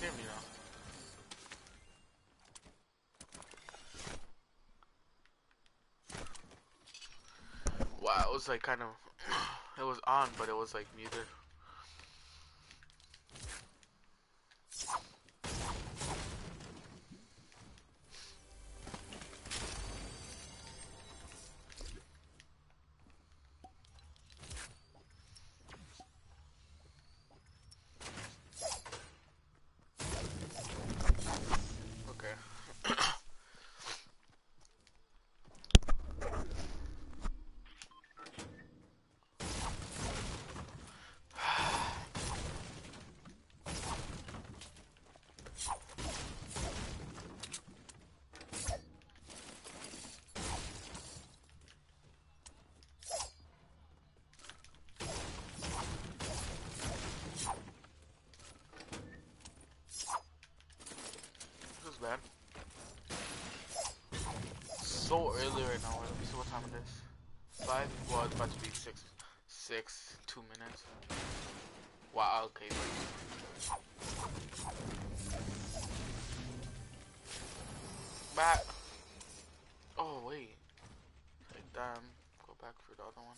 hear me now. Wow, it was like kind of, it was on, but it was like muted. bad. So early right now. Let me see what time it is. Five. Well, it's about to be six. Six. Two minutes. Wow. Okay. Back. Oh wait. Like damn. Go back for the other one.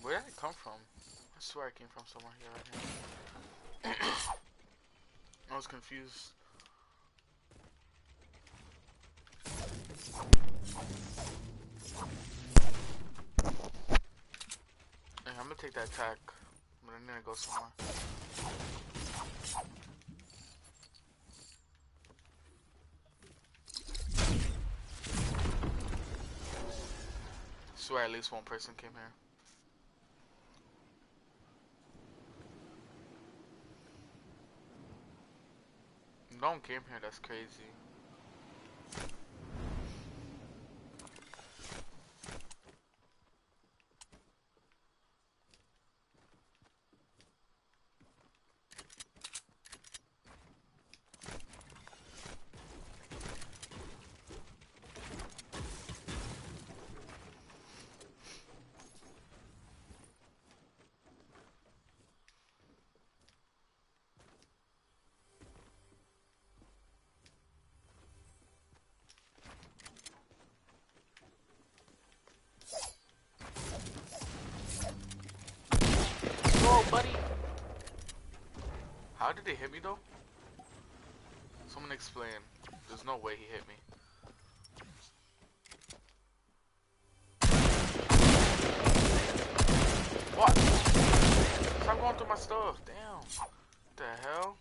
Where did it come from? I swear I came from somewhere here right here. I was confused. Hey, I'm gonna take that attack, but I'm gonna go somewhere. Swear at least one person came here. No one came here, that's crazy. buddy. How did they hit me though? Someone explain. There's no way he hit me. What? Stop going through my stuff. Damn. What the hell?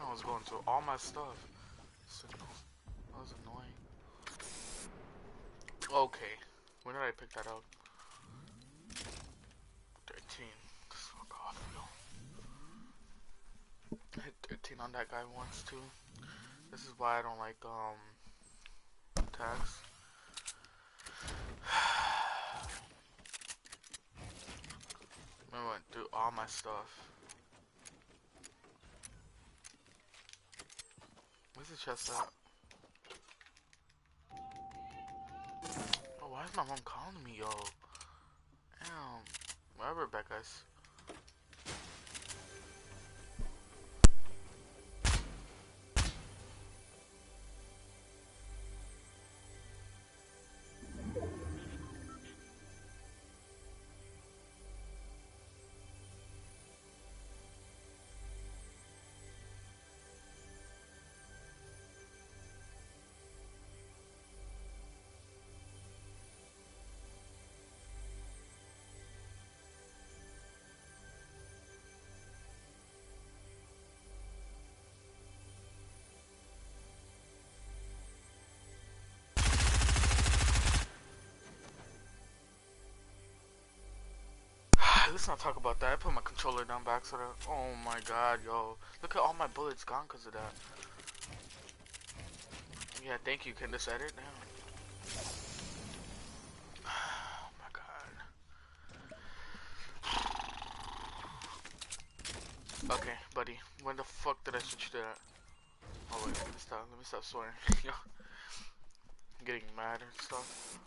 I was going through all my stuff. That was annoying. Okay. When did I pick that up? 13. Fuck off, yo. Hit 13 on that guy once too. This is why I don't like um attacks. I went through all my stuff. Where's the chest at? Oh, Why is my mom calling me, yo? Damn. Whatever, Becca's. Let's not talk about that. I put my controller down back so that. Oh my god, yo. Look at all my bullets gone because of that. Yeah, thank you. Can this edit now? Oh my god. Okay, buddy. When the fuck did I switch to that? Oh wait, let me stop. Let me stop swearing. yo. I'm getting mad and stuff.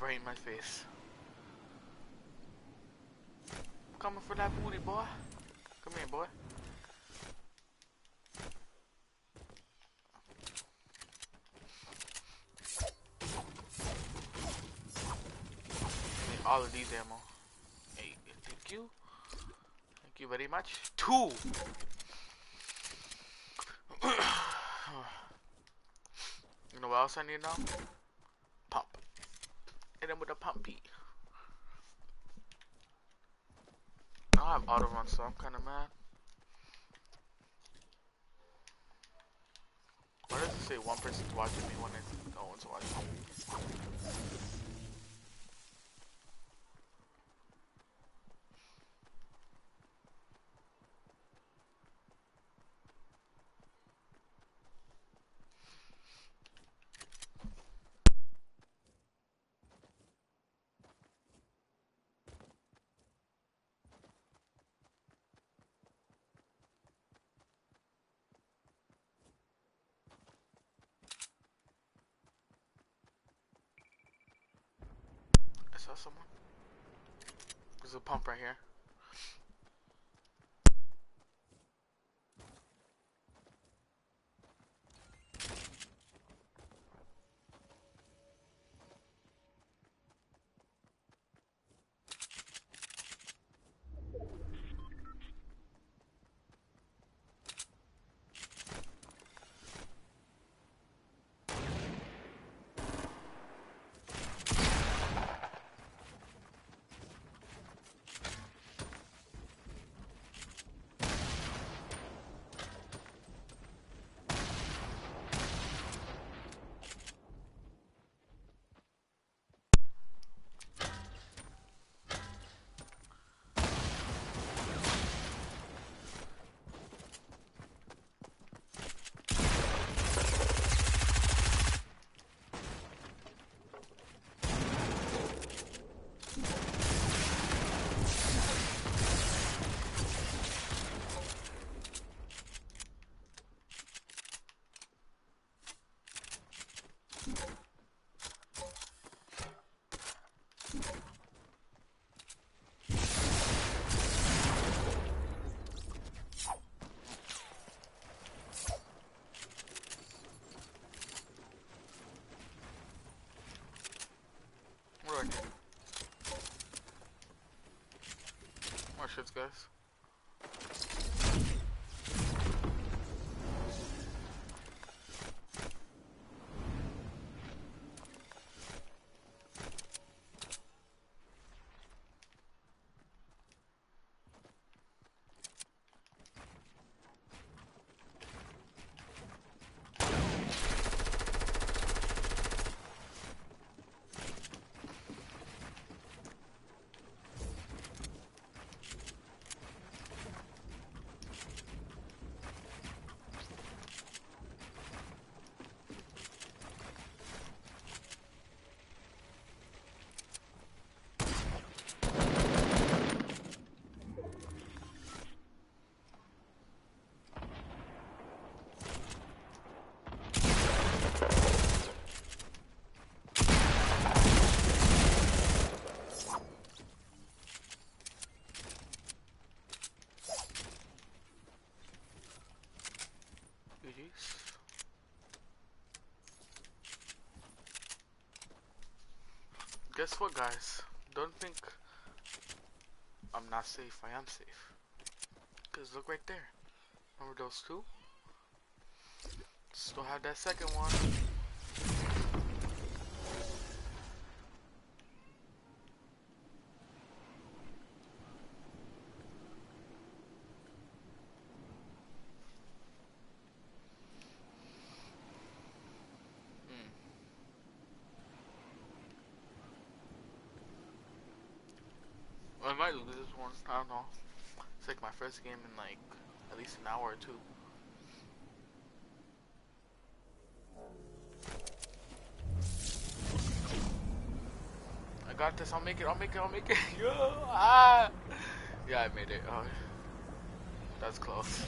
Right in my face. coming for that booty, boy. Come here, boy. all of these ammo. Hey, thank you. Thank you very much. Two! you know what else I need now? Hit him with a pumpy. I have auto run, so I'm kind of mad. Why does it say one person's watching me when it's no one's watching me? Saw someone. There's a pump right here. More guys. guess what guys? Don't think I'm not safe. I am safe. Cause look right there. Remember those two? Still have that second one. might lose one. I don't know. It's like my first game in like at least an hour or two. I got this. I'll make it. I'll make it. I'll make it. Yo, ah. Yeah, I made it. Oh, that's close.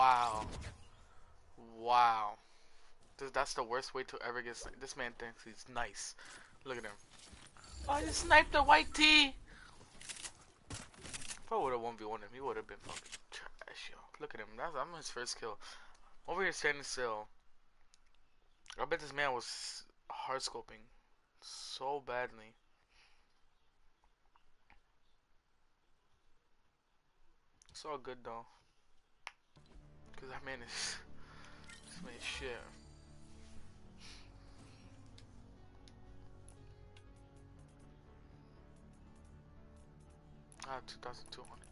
Wow. Wow. That's the worst way to ever get sniped. This man thinks he's nice. Look at him. Oh, I just sniped the white tee. If I would have 1v1 him, he would have been fucking trash, yo. Look at him. That's I'm his first kill. Over here standing still. I bet this man was hard scoping so badly. It's all good though. Cause that man is this man shit. 2200.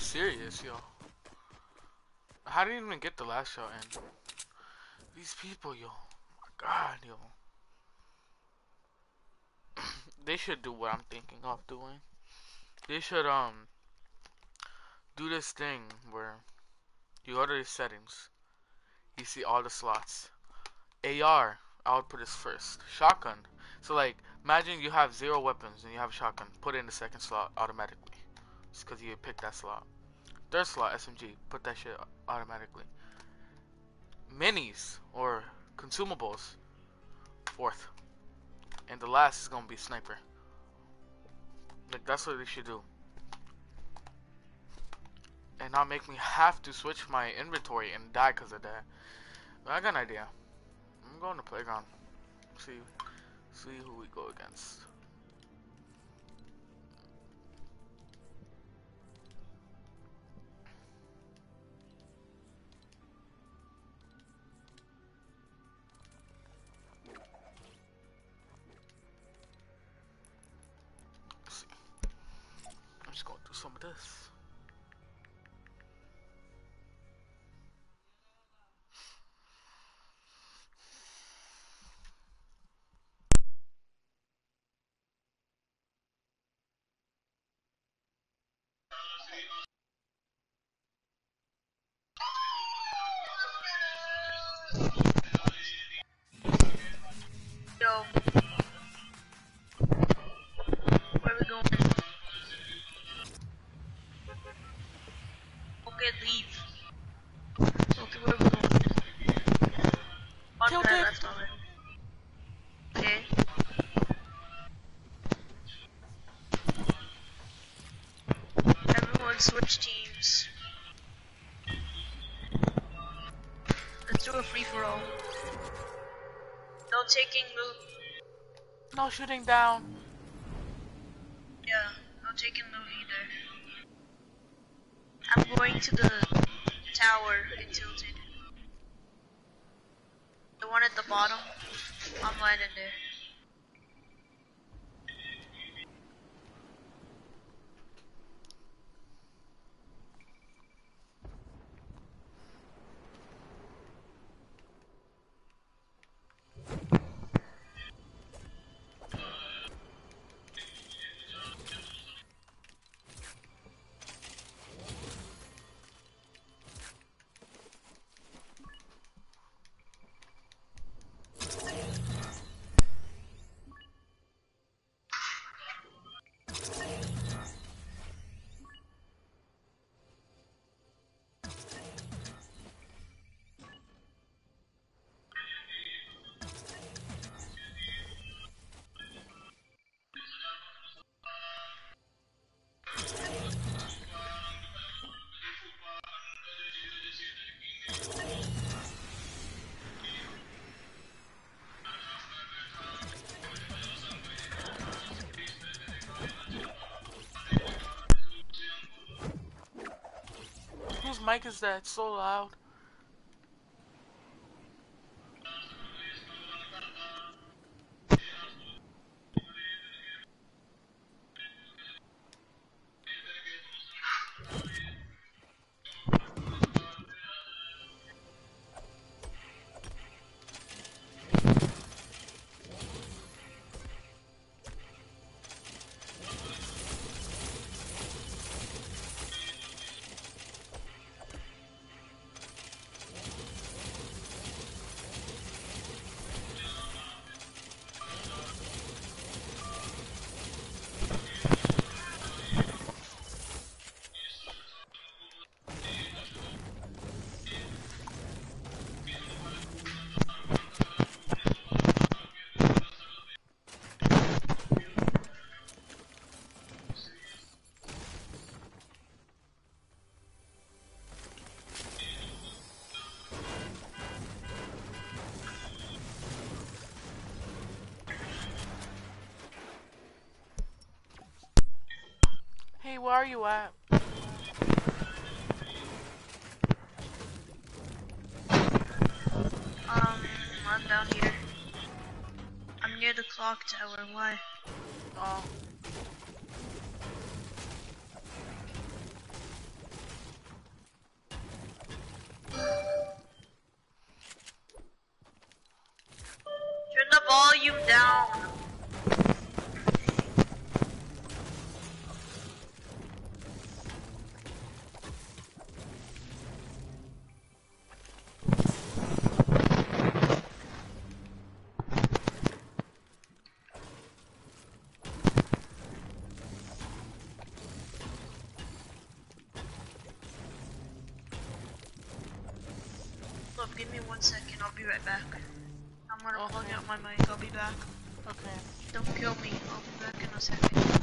Serious, yo? How did you even get the last shot in? These people, yo. My god, yo. they should do what I'm thinking of doing. They should, um, do this thing where you go to the settings. You see all the slots. AR, I would put this first. Shotgun. So, like, imagine you have zero weapons and you have a shotgun. Put it in the second slot automatically. Just because you picked that slot. Third slot, SMG. Put that shit automatically. Minis or consumables. Fourth. And the last is gonna be sniper. Like that's what they should do. And not make me have to switch my inventory and die because of that. But I got an idea. I'm going to playground. See see who we go against. Some of this. switch No. No shooting down. Yeah, not taking loot either. I'm going to the tower in Tilted. The one at the bottom. I'm landing there. Mic is that? So loud. Are you at? Um, I'm down here. I'm near the clock tower. Why? Oh. One second. I'll be right back. I'm gonna plug Okay. out my mic. I'll be back. Okay. Don't kill me. I'll be back in a second.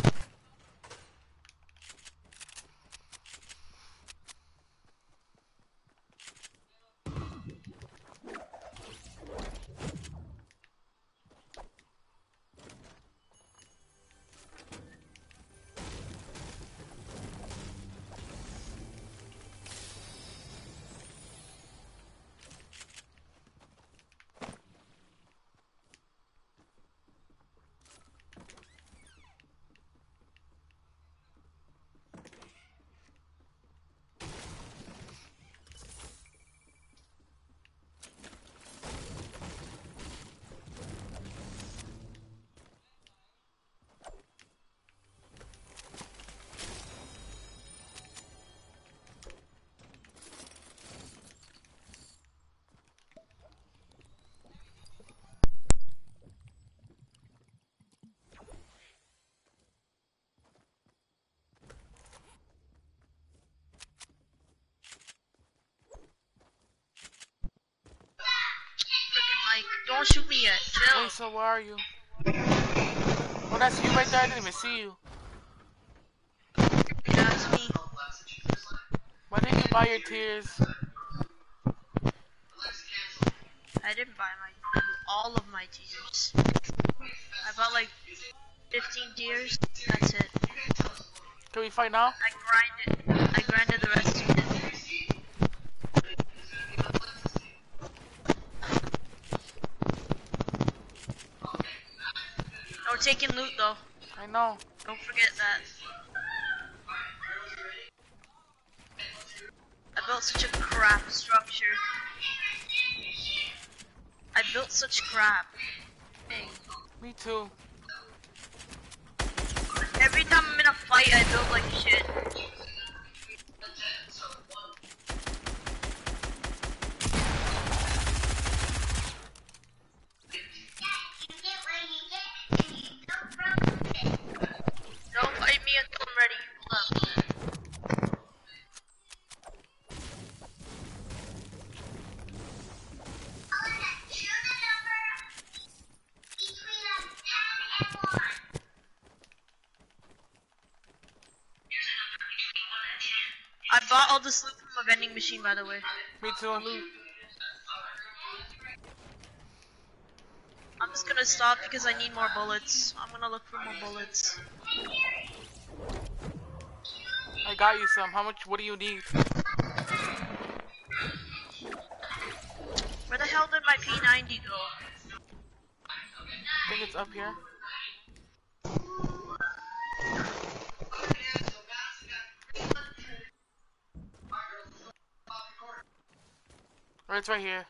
Frickin' mic. Don't shoot me yet. Chill. Wait, so where are you? Oh, that's you right there. I didn't even see you. That's me. Why didn't you buy your tiers? I didn't buy my all of my tiers. I bought like 15 tiers. That's it. Can we fight now? I grinded. I grinded the rest of it. No taking loot though. I know. Don't forget that. I built such a crap structure. I built such crap. Dang. Me too. Every time I'm in a fight, I build like shit. Don't fight me until I'm ready. Hold up. I bought all this loot from a vending machine, by the way. Me too. I'm just gonna stop because I need more bullets. I'm gonna look for more bullets. I got you some. How much? What do you need? Where the hell did my P90 go? I think it's up here. It's right here.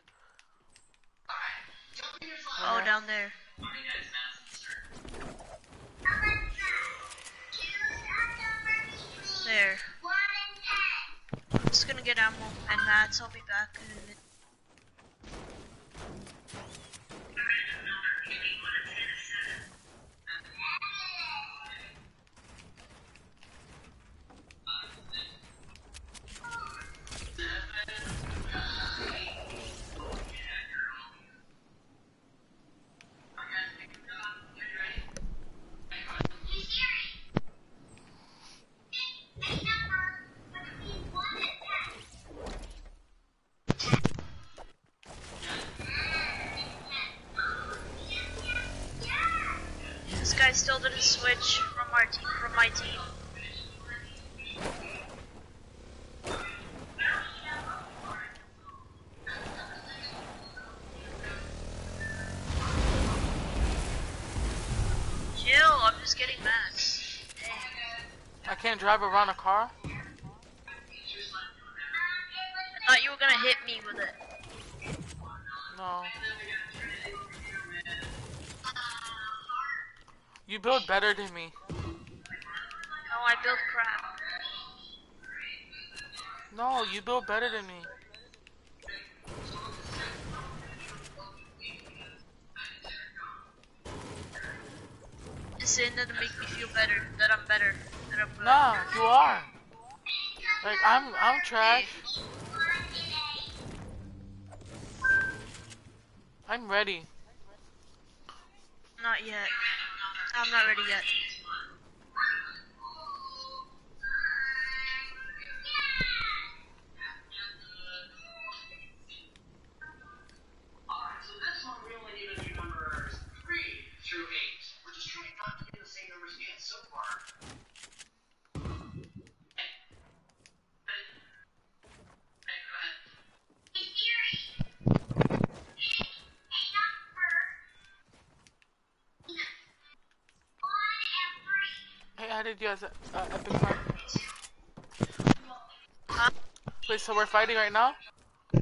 Switch from our team from my team. Chill, I'm just getting. Dang. I can't drive around a car. You build better than me. No, I build crap. No, you build better than me. Saying that to make me feel better, that I'm better, that I'm. Nah, you are. Like I'm, I'm trash. I'm ready. Not yet. I'm not ready yet. I did you a uh, epic fight. Huh? Wait, so we're fighting right now? No.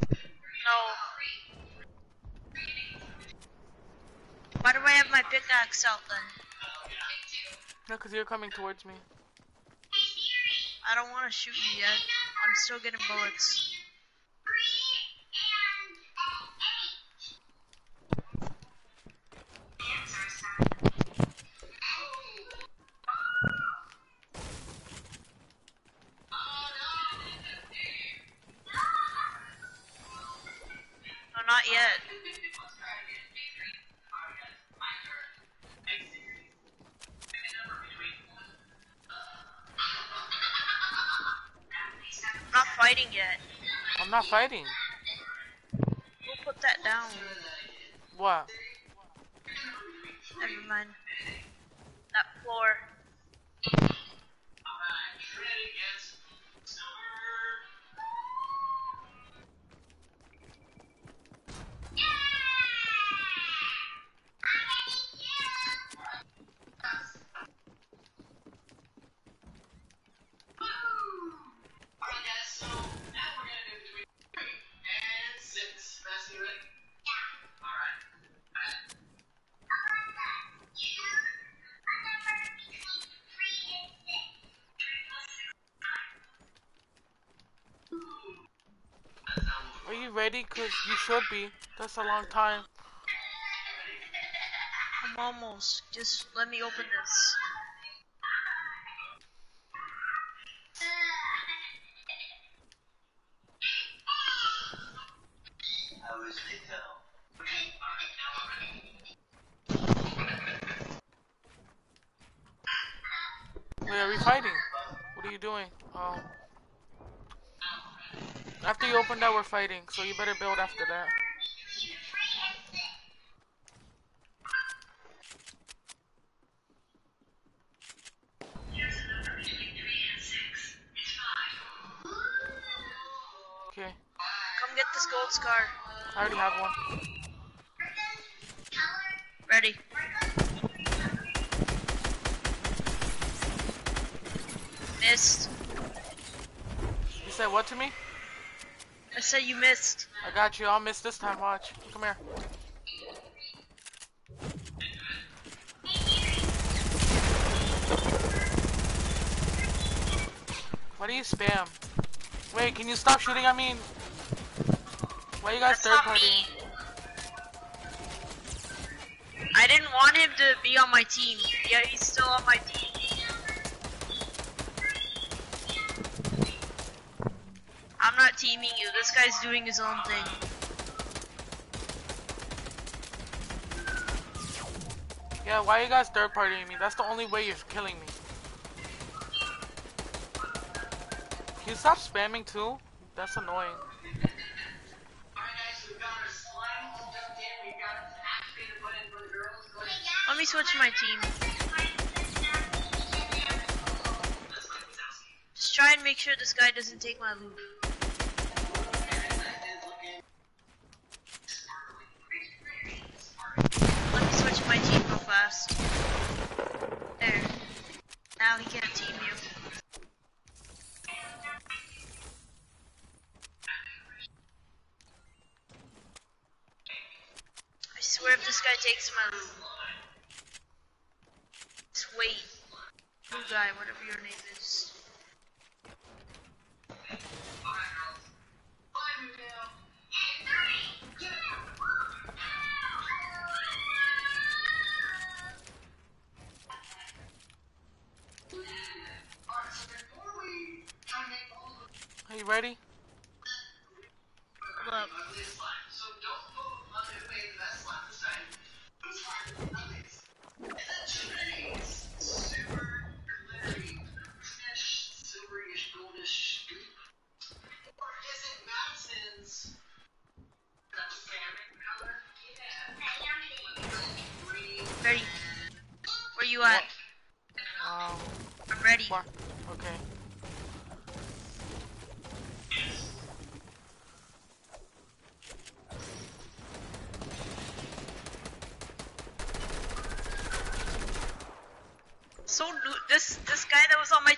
Why do I have my pickaxe out then? No, cause you're coming towards me. I don't want to shoot you yet. I'm still getting bullets. Fighting. Ready? Cause you should be. That's a long time. I'm almost. Just let me open this. How is it now? Wait, are we fighting? What are you doing? Oh. You that, we're fighting. So you better build after that. Okay. Come get this gold scar. I already have one. Ready. Missed. You said what to me? I said you missed. I got you. I'll miss this time. Watch. Come here. Why do you spam? Wait, can you stop shooting at me? Why you guys That's third party? me. I didn't want him to be on my team. Yeah, he's still on my team. I'm not teaming you. This guy's doing his own thing. Yeah, why are you guys third partying me? That's the only way you're killing me. Can you stop spamming too? That's annoying. Alright guys, so we've got our slime jumped in, we've got an activated button for the girls. Go ahead. Let me switch my team. Just try and make sure this guy doesn't take my loot. Takes my loot. Wait. Blue guy, whatever your name is.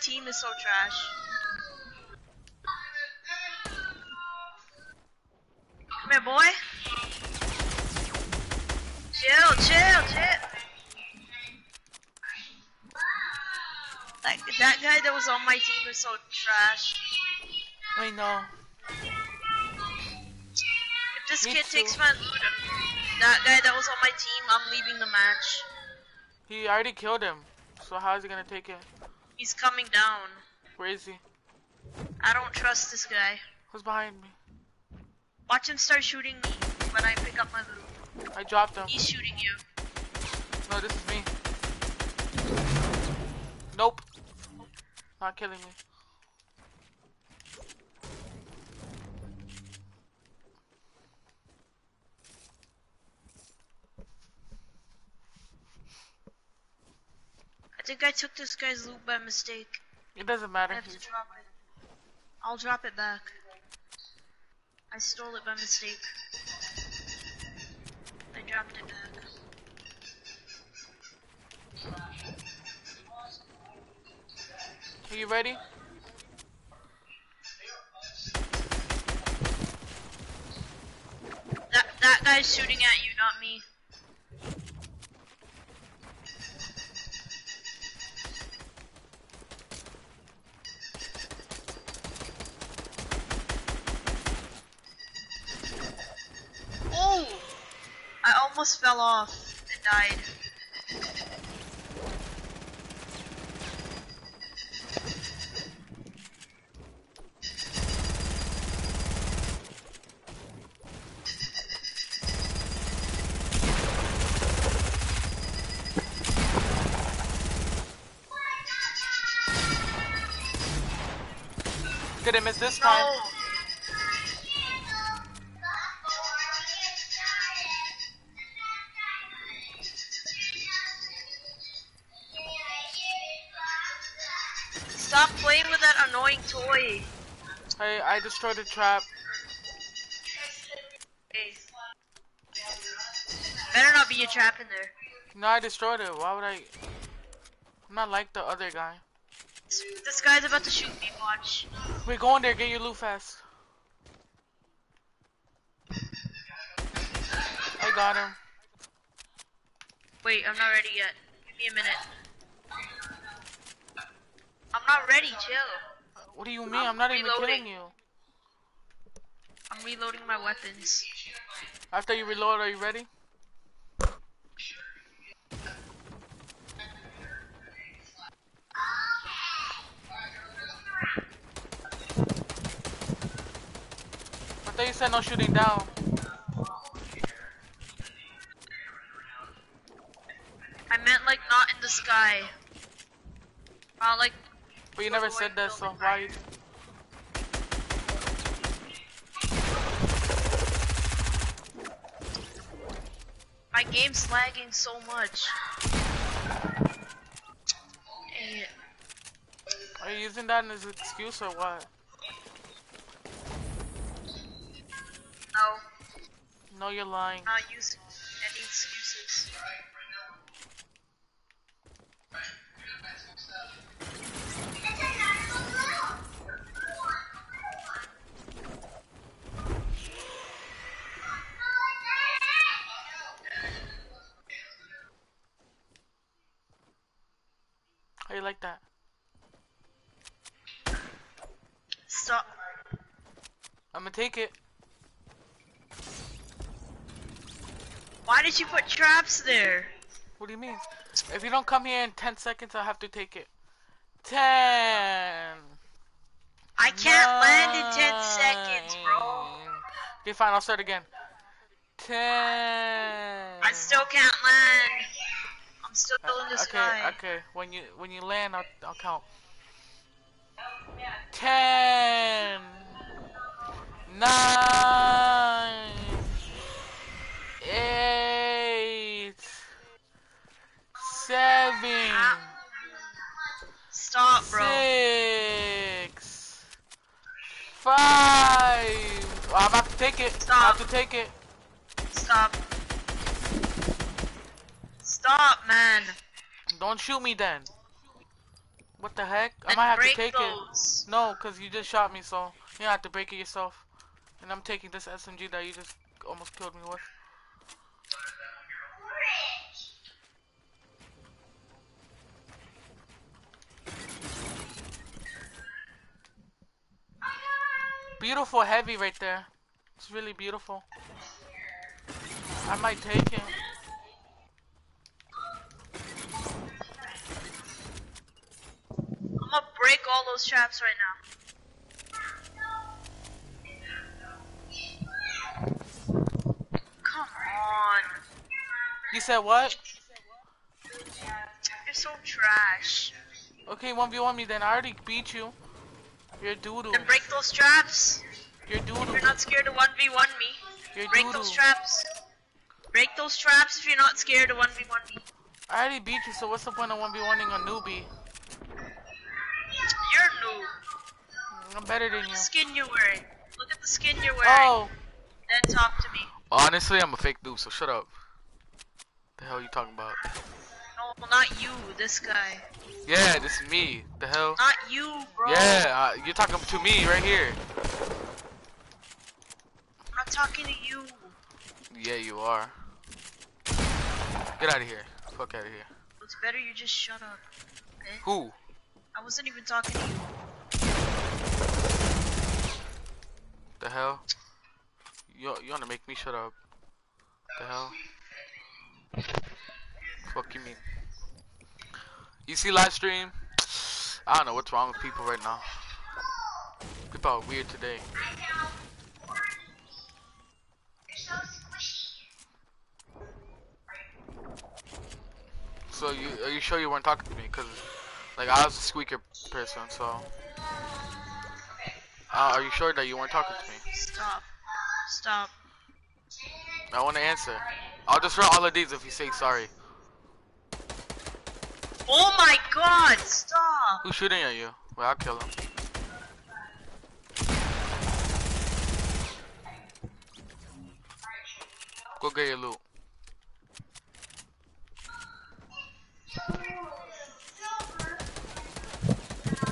Team is so trash. Come here, boy. Chill, chill, chill. That that guy that was on my team is so trash. I know. If this Me kid too. takes my loot, that guy that was on my team, I'm leaving the match. He already killed him. So how is he gonna take it? He's coming down. Where is he? I don't trust this guy. Who's behind me? Watch him start shooting me when I pick up my loot. I dropped him. He's shooting you. No, this is me. Nope. Not killing me. Think I took this guy's loot by mistake. It doesn't matter. I have to drop it. I'll drop it back. I stole it by mistake. I dropped it back. Are you ready? That that guy's shooting at you, not me. I almost fell off and died. Did I miss this time? No! Stop Destroyed the trap. Better not be a trap in there. No, I destroyed it. Why would I? I'm not like the other guy. This, guy's about to shoot me, watch. Wait, go in there. Get your loot fast. I got him. Wait, I'm not ready yet. Give me a minute. I'm not ready, chill. What do you mean? I'm not even reloading. killing you. I'm reloading my weapons. After you reload, are you ready? I thought you said no shooting down. I meant like not in the sky. Uh, like But you never said that, so why? My game's lagging so much. Dang it. Are you using that as an excuse or what? No, No, you're lying. not using How you like that? Stop. I'm gonna take it. Why did you put traps there? What do you mean? If you don't come here in 10 seconds, I'll have to take it. 10. I can't land in 10 seconds, bro. Okay, fine. I'll start again. 10. I still can't land. Still uh, in the okay, okay. When you when you land, I'll I'll count. 10. 9. 8. 7. Stop, bro. Six. Five. Oh, I'm about to take it. I have to take it. Stop. Stop, man. Don't shoot me then. What the heck? I And might have to take those. it. No, cause you just shot me, so you have to break it yourself. And I'm taking this SMG that you just almost killed me with. Beautiful heavy right there. It's really beautiful. I might take it. I'm gonna break all those traps right now. Come on. You said what? You're so trash. Okay, 1v1 me then. I already beat you. You're doodoo. Then break those traps. You're doodoo. You're not scared to 1v1 me. You're Break those traps. Break those traps if you're not scared to 1v1 me. I already beat you, so what's the point of 1v1ing a newbie? You're a noob. I'm better than Look you. at the skin you're wearing. Look at the skin you're wearing. Oh. Then talk to me. Honestly, I'm a fake dude, so shut up. The hell you talking about? No, not you. This guy. Yeah, this is me. The hell? Not you, bro. Yeah, uh, you're talking to me right here. I'm not talking to you. Yeah, you are. Get out of here. Fuck out of here. It's better you just shut up. Okay? Who? I wasn't even talking to you. The hell? You you wanna make me shut up? The hell? Fuck you mean? You see live stream? I don't know what's wrong with people right now. People are weird today. So you are you sure you weren't talking to me? Cause like I was a squeaker person, so. Uh, are you sure that you weren't talking to me? Stop. Stop. I want to answer. I'll just run all of these if you say sorry. Oh my god, stop! Who's shooting at you? Well, I'll kill him. Go get your loot.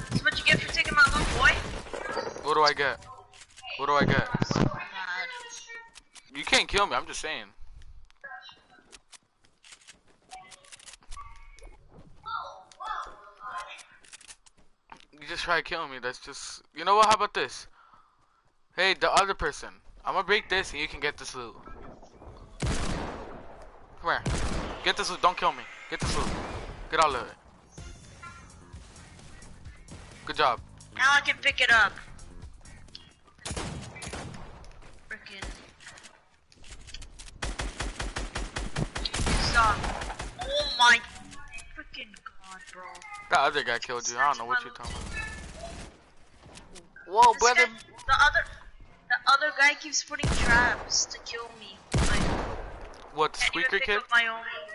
That's what you get for taking my little boy? What do I get? What do I get? You can't kill me, I'm just saying. You just try to kill me, that's just... You know what, how about this? Hey, the other person. I'm gonna break this and you can get this loot. Come here. Get this loot, don't kill me. Get this loot. Get all of it. Good job. Now I can pick it up. Oh my freaking god, bro. That other guy killed you. I don't know what you're talking about. Whoa, This brother. guy- the other, the other guy keeps putting traps to kill me. Like, What, the squeaker kid?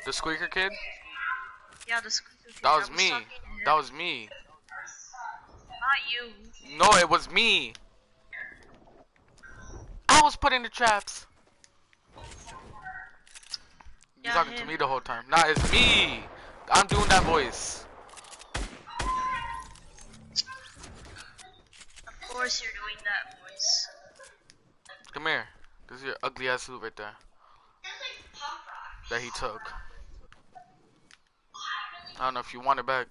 The squeaker kid? Yeah, the squeaker kid. That I was me. talking to him. That was me. not you. No, it was me. I was putting the traps. You Yeah, talking to me the whole time. Nah, it's me. I'm doing that voice. Of course you're doing that voice. Come here. This is your ugly ass loot right there. That he took. I don't know if you want it back.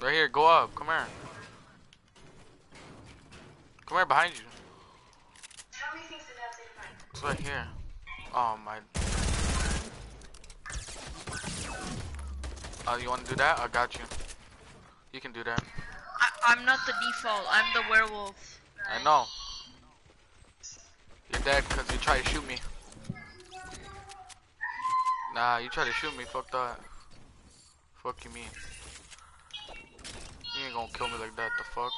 Right here, go up. Come here. Come here, behind you. It's right here. Oh my. Oh, you want to do that? I got you. You can do that. I, I'm not the default. I'm the werewolf. I know. You're dead because you tried to shoot me. Nah, you tried to shoot me. Fuck that. Fuck you mean? You ain't gonna kill me like that. The fuck?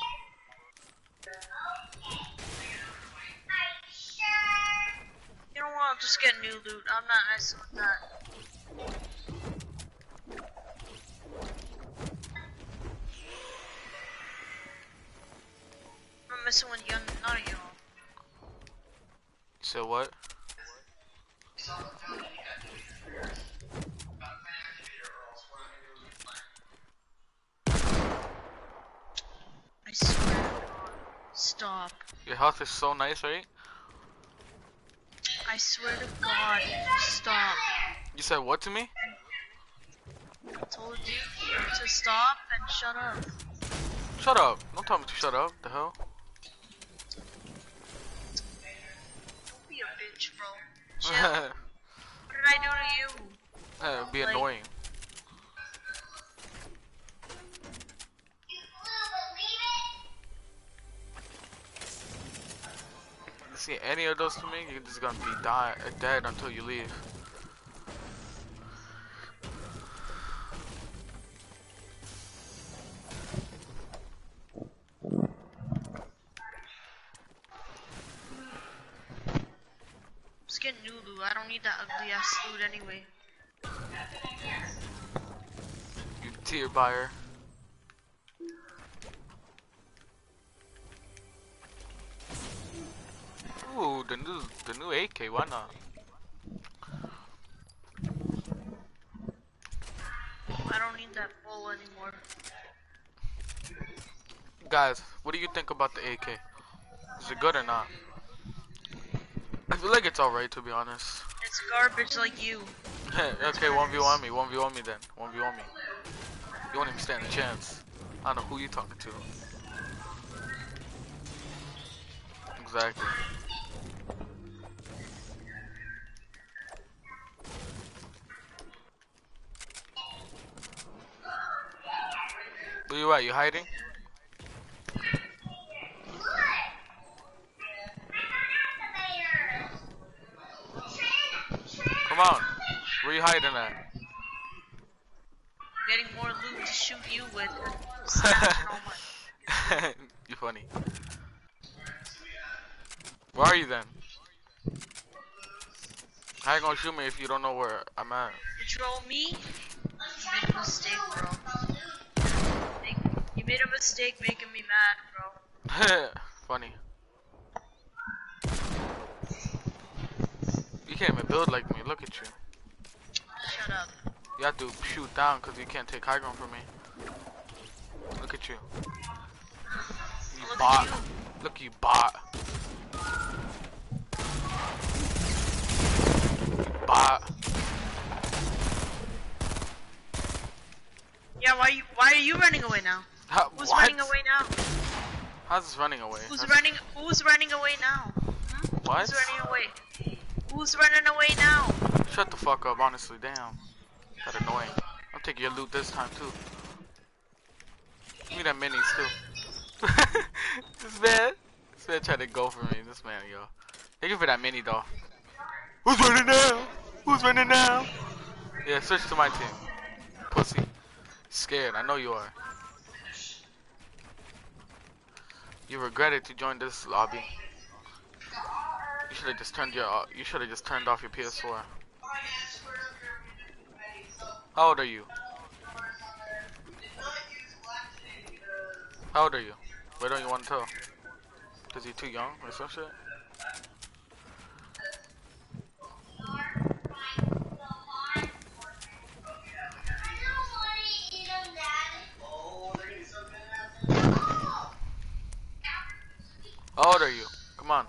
Know what? I'll just get new loot. I'm not messing with that. I'm messing with young, none of y'all. You what? I swear. Stop. Your health is so nice, right? I swear to God. Stop. You said what to me? I told you to stop and shut up. Shut up. Don't tell me to shut up. The hell? Don't be a bitch, bro. What did I do to you? It'd uh, be Like- annoying. See any of those me, you're just gonna be die dead until you leave. Just get new loot. I don't need that ugly ass loot anyway. You tier buyer. Ooh, the new the new AK. Why uh. not? I don't need that bull anymore. Guys, what do you think about the AK? Is it good or not? I feel like it's alright to be honest. It's garbage like you. okay, 1v1 me, 1v1 me then. 1v1 me. You won't even stand a chance. I don't know who you talking to. Exactly. Where you at? You hiding? Come on. Where you hiding at? Getting more loot to shoot you with. You funny. Where are you then? How you gonna shoot me if you don't know where I'm at? You troll me? You made a mistake, bro. Made a mistake making me mad, bro. funny. You can't even build like me. Look at you. Shut up. You have to shoot down because you can't take high ground from me. Look at you. You Look bot. at you. Look, you bot. You bot. Yeah, why you why are you running away now? How, Who's what? running away now? How's this running away? Who's That's- running who's running away now? Hmm? What? Who's running away? Who's running away now? Shut the fuck up, honestly, damn. That annoying. I'm taking your loot this time too. Give me that minis too. this man, this man tried to go for me. This man, yo. Thank you for that mini though. Who's running now? Who's running now? Yeah, switch to my team. Pussy. Scared, I know you are. You regretted to join this lobby. You should have just turned your. You should have just turned off your PS4. How old are you? How old are you? Why don't you want to tell? Cause you're too young or some shit? How old are you? Come on.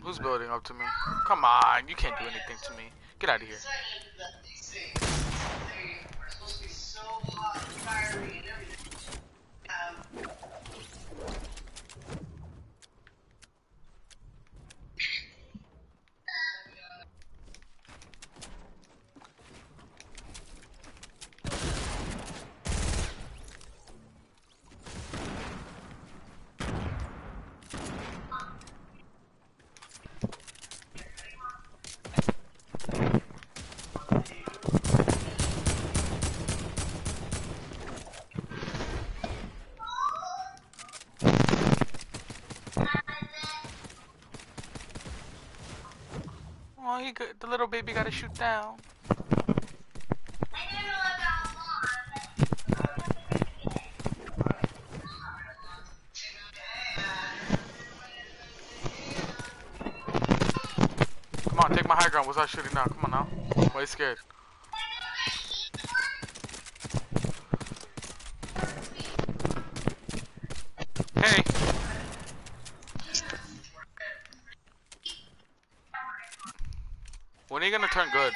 Who's building up to me? Come on, you can't do anything to me. Get out of here. He the little baby gotta shoot down. Come on, take my high ground. What's that shooting now? Come on now. Why you scared? Hey. When are you gonna turn good?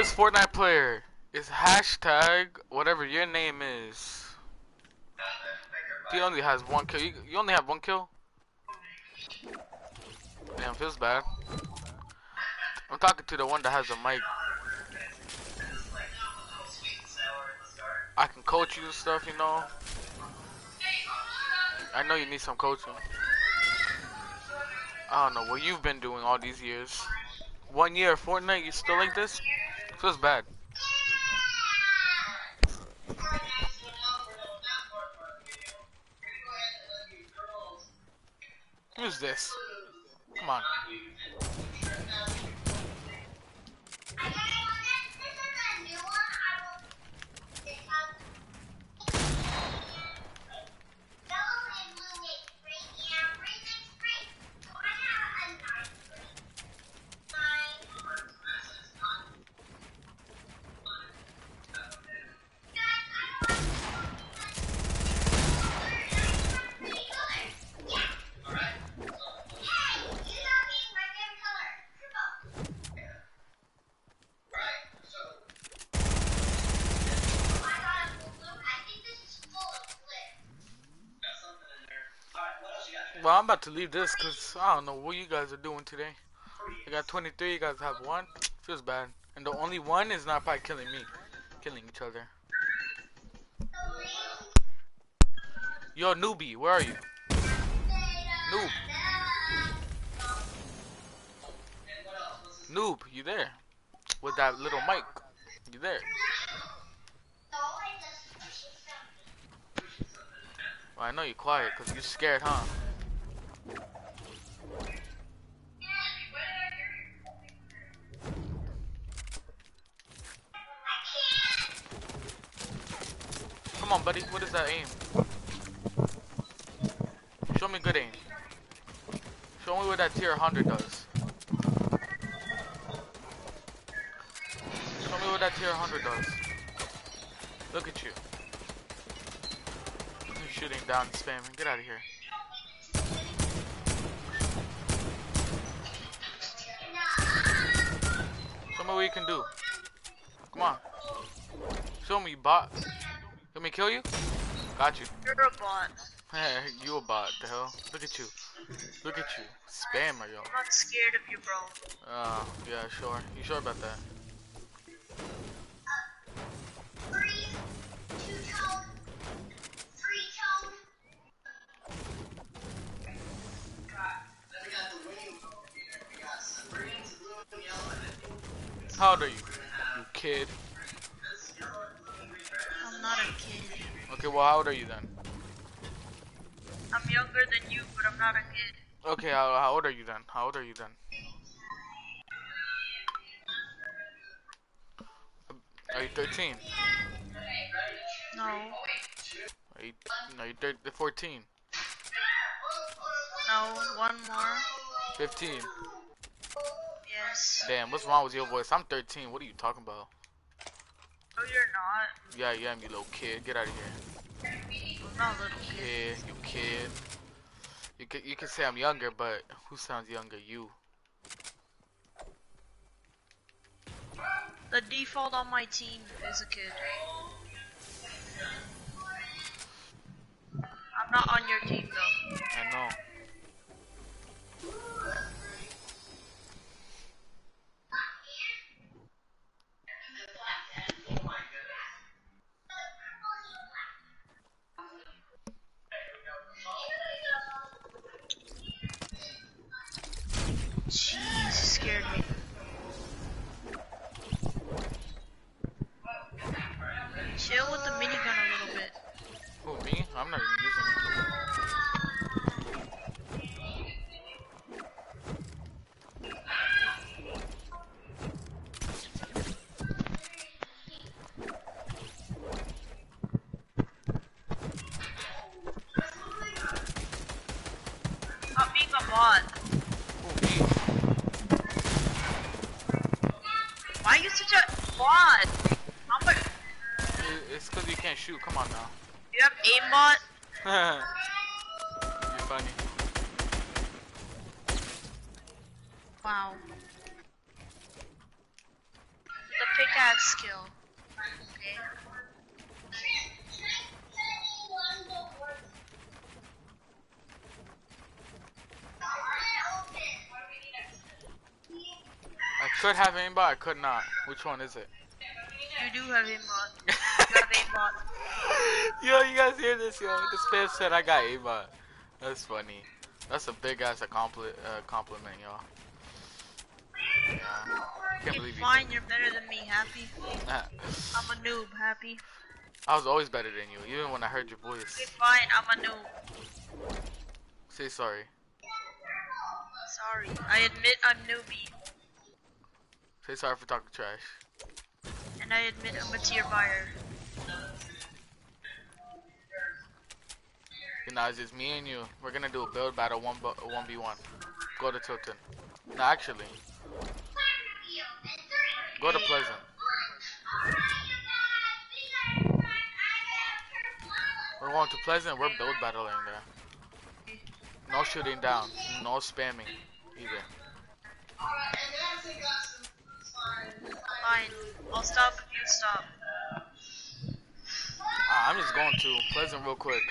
Is Fortnite player. Is hashtag whatever your name is. He only has one kill. You, you only have one kill? Damn, feels bad. I'm talking to the one that has a mic. I can coach you and stuff, you know. I know you need some coaching. I don't know what you've been doing all these years. One year of Fortnite, you still like this? Feels bad. This? Come on. About to leave this because I don't know what you guys are doing today. I got 23, you guys have one. Feels bad. And the only one is not by killing me. Killing each other. Yo, newbie, where are you? Noob. Noob, you there? With that little mic. You there? Well, I know you're quiet because you're scared, huh? On, buddy. What is that aim? Show me good aim. Show me what that tier 100 does. Show me what that tier 100 does. Look at you. You're shooting down, spamming. Get out of here. Show me what you can do. Come on. Show me, bot. Let me kill you? Got you. You're a bot. Hey, you a bot, the hell? Look at you. Look at you. Spammer, yo. I'm not scared of you, bro. Oh, yeah, sure. You sure about that? How old are you? You kid. Not a kid. Okay, well, how old are you then? I'm younger than you, but I'm not a kid. Okay, how, how old are you then? How old are you then? Are you 13? No. Are you, no, you're thir- 14. No, one more. 15. Yes. Damn, what's wrong with your voice? I'm 13. What are you talking about? No, you're not. Yeah, yeah, you little kid. Get out of here. I'm not a little kid. Kid, you kid. You can, you can say I'm younger, but who sounds younger? You. The default on my team is a kid. I'm not on your team though. I know. Jeez, you scared me. Chill with the minigun a little bit. Who, me? I'm not even using it. Stop being a bot. Who, me? Why are you such a bot? How much? It- It's because you can't shoot. Come on now. You have aimbot? You're funny. Wow. The pickaxe skill. Okay. I could have aimbot, I could not. Which one is it? You do have aimbot. You have aimbot. yo, you guys hear this, yo? The spam said I got aimbot. That's funny. That's a big ass compliment, uh, compliment, y'all. Yeah. Can't believe you. fine, you're better than me, happy? I'm a noob, happy? I was always better than you, even when I heard your voice. Okay, fine, I'm a noob. Say sorry. Sorry. I admit I'm newbie. Say sorry for talking trash. And I admit I'm a tier buyer. You know, it's just me and you. We're gonna do a build battle one one v one. Go to Tilted. No, actually, go to Pleasant. We're going to Pleasant. We're build battling there. No shooting down. No spamming either. Fine. I'll stop if you stop. Uh, I'm just going to Pleasant real quick.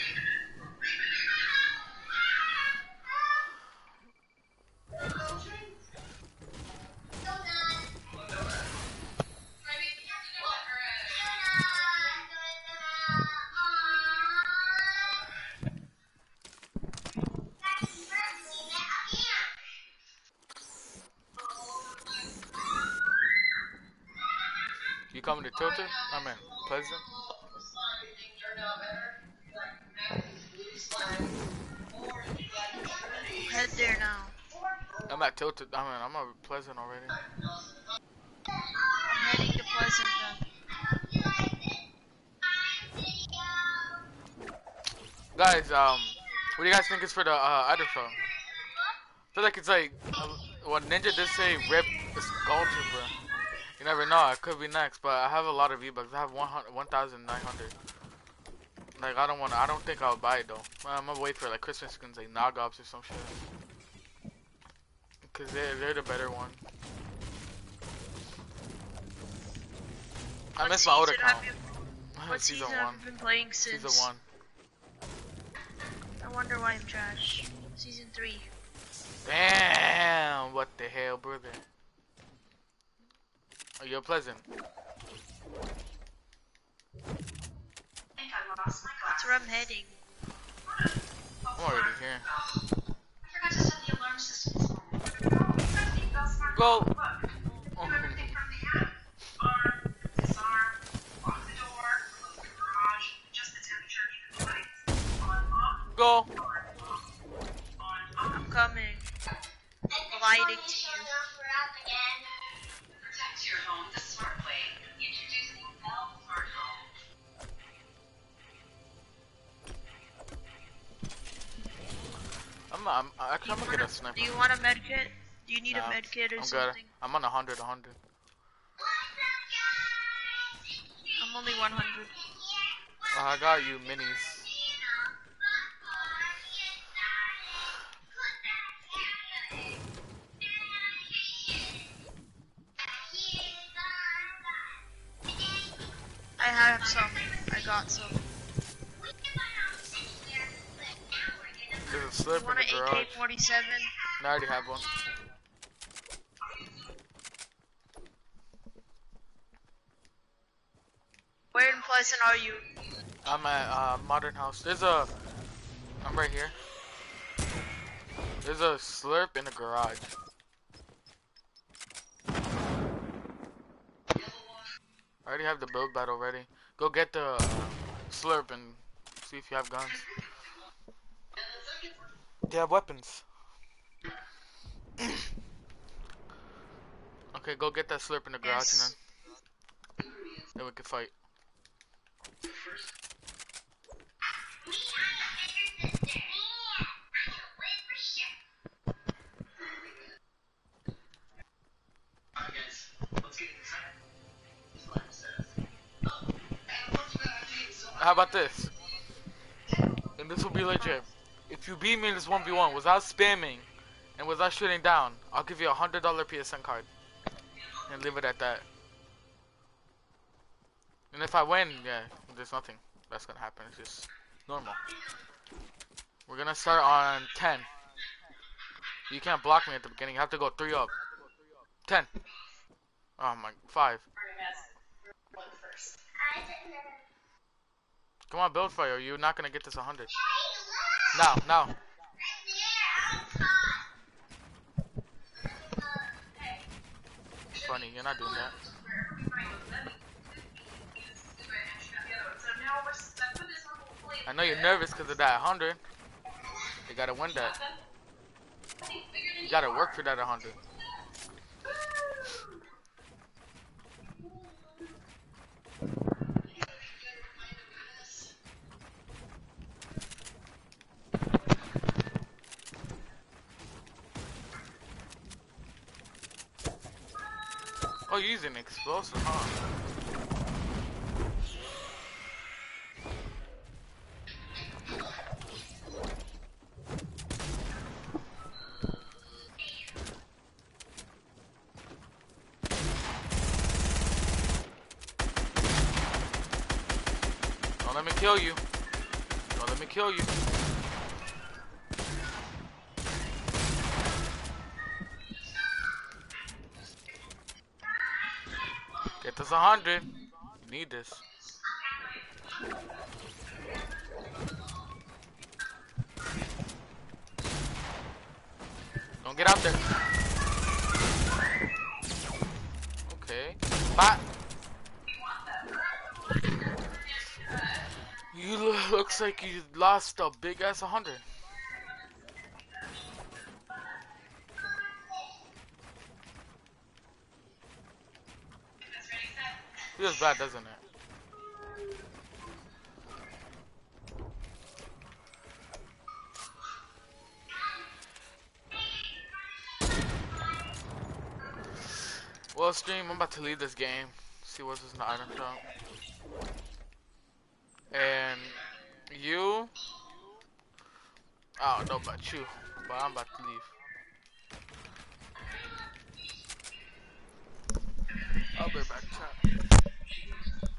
Coming to Tilted? I mean Pleasant. Head there now. I'm at Tilted. I mean I'm at Pleasant already. I'm heading to Pleasant then. Guys, um, what do you guys think is for the uh, other phone? I feel like it's like uh, what Ninja did say, rip Sculpture, bro. You never know. It could be next, but I have a lot of V bucks. I have 100 1,900. Like I don't want. to I don't think I'll buy it though. I'm gonna wait for like Christmas skins, like Nog Ops or some shit. Cause they're they're the better one. I What miss my old account. have you- What season season one. have you been playing since? Season one. I wonder why I'm trash. Season 3. Damn, what the hell, brother? Oh, Are you pleasant? That's where I'm heading. I'm already here. I forgot to I'm, I'm I'm gonna get a sniper. Do you want a med kit? Do you need Nah, a med kit or I'm good. I'm on a hundred, a hundred. I'm only 100. Uh, I got you minis. I have some. I got some. A You slip in want the an garage. AK-47? I already have one. Where in Pleasant are you? I'm at uh, Modern House. There's a. I'm right here. There's a slurp in the garage. I already have the build battle ready. Go get the uh, slurp and see if you have guns. They have weapons. okay, go get that slurp in the garage Yes. and then, then we can fight. Alright, guys, let's get inside. This line says, and what's that idea? So How about this? And this will be legit. If you beat me in this 1v1 without spamming and without shooting down, I'll give you a $100 PSN card. And leave it at that. And if I win, yeah, there's nothing that's gonna happen. It's just normal. We're gonna start on 10. You can't block me at the beginning. You have to go 3 up. 10. Oh my, 5. Come on, build fire. You're not gonna get this 100. Now, now. Funny, you're not doing that. I know you're nervous because of that 100. You gotta win that. You gotta work for that 100. Oh, you're using explosive, huh? Don't let me kill you. Don't let me kill you. 100. You need this. Don't get out there. Okay. Bye. You lo- looks like you lost a big ass 100. Feels bad, doesn't it? Well, stream, I'm about to leave this game. See what's in the item shop. And you, I don't know about you, but I'm about to leave. I'll be back. Chat.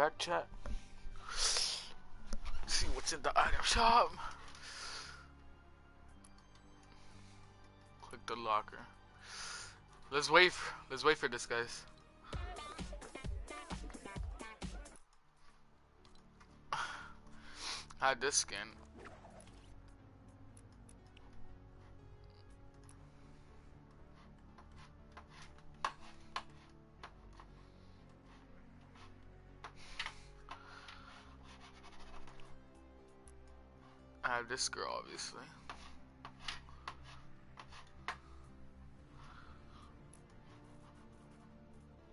Back chat. See what's in the item shop. Click the locker. Let's wait. For, let's wait for this, guys. I had this skin. This girl, obviously.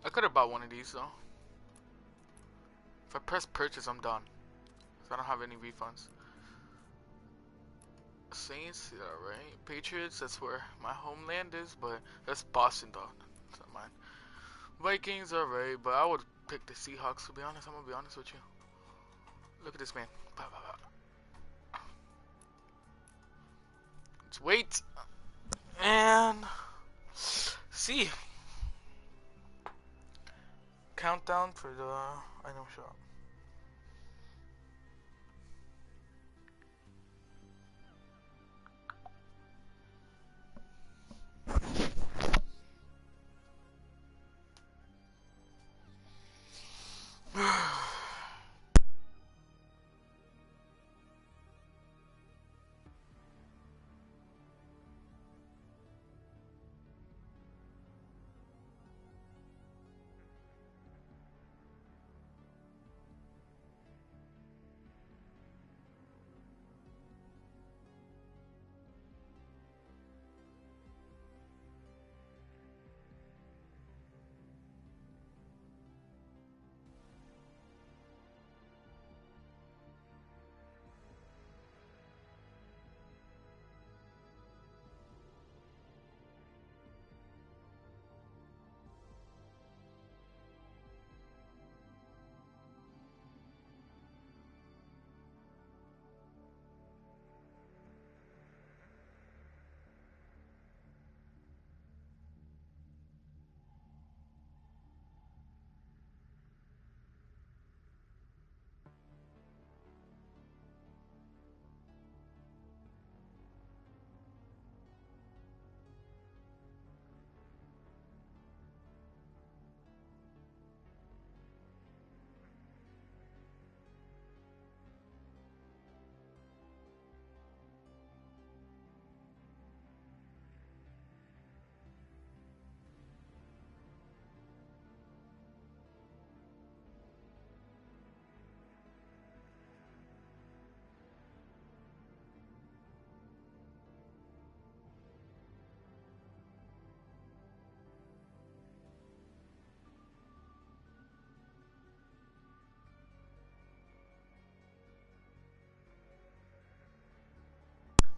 I could have bought one of these though. If I press purchase, I'm done. So I don't have any refunds. Saints, yeah, right. Patriots, that's where my homeland is, but that's Boston, though. It's not mine. Vikings, alright, but I would pick the Seahawks, to be honest. I'm gonna be honest with you. Look at this man. Bah, bah, bah. Let's wait and see. Countdown for the item shop.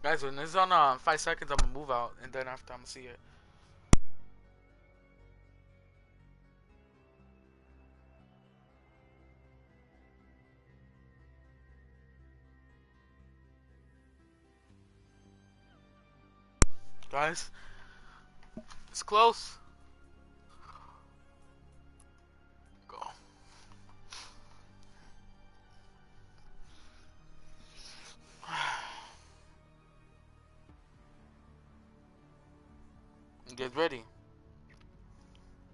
Guys, when it's on uh, five seconds, I'm gonna move out, and then after I'm gonna see it. Guys, it's close. Get ready.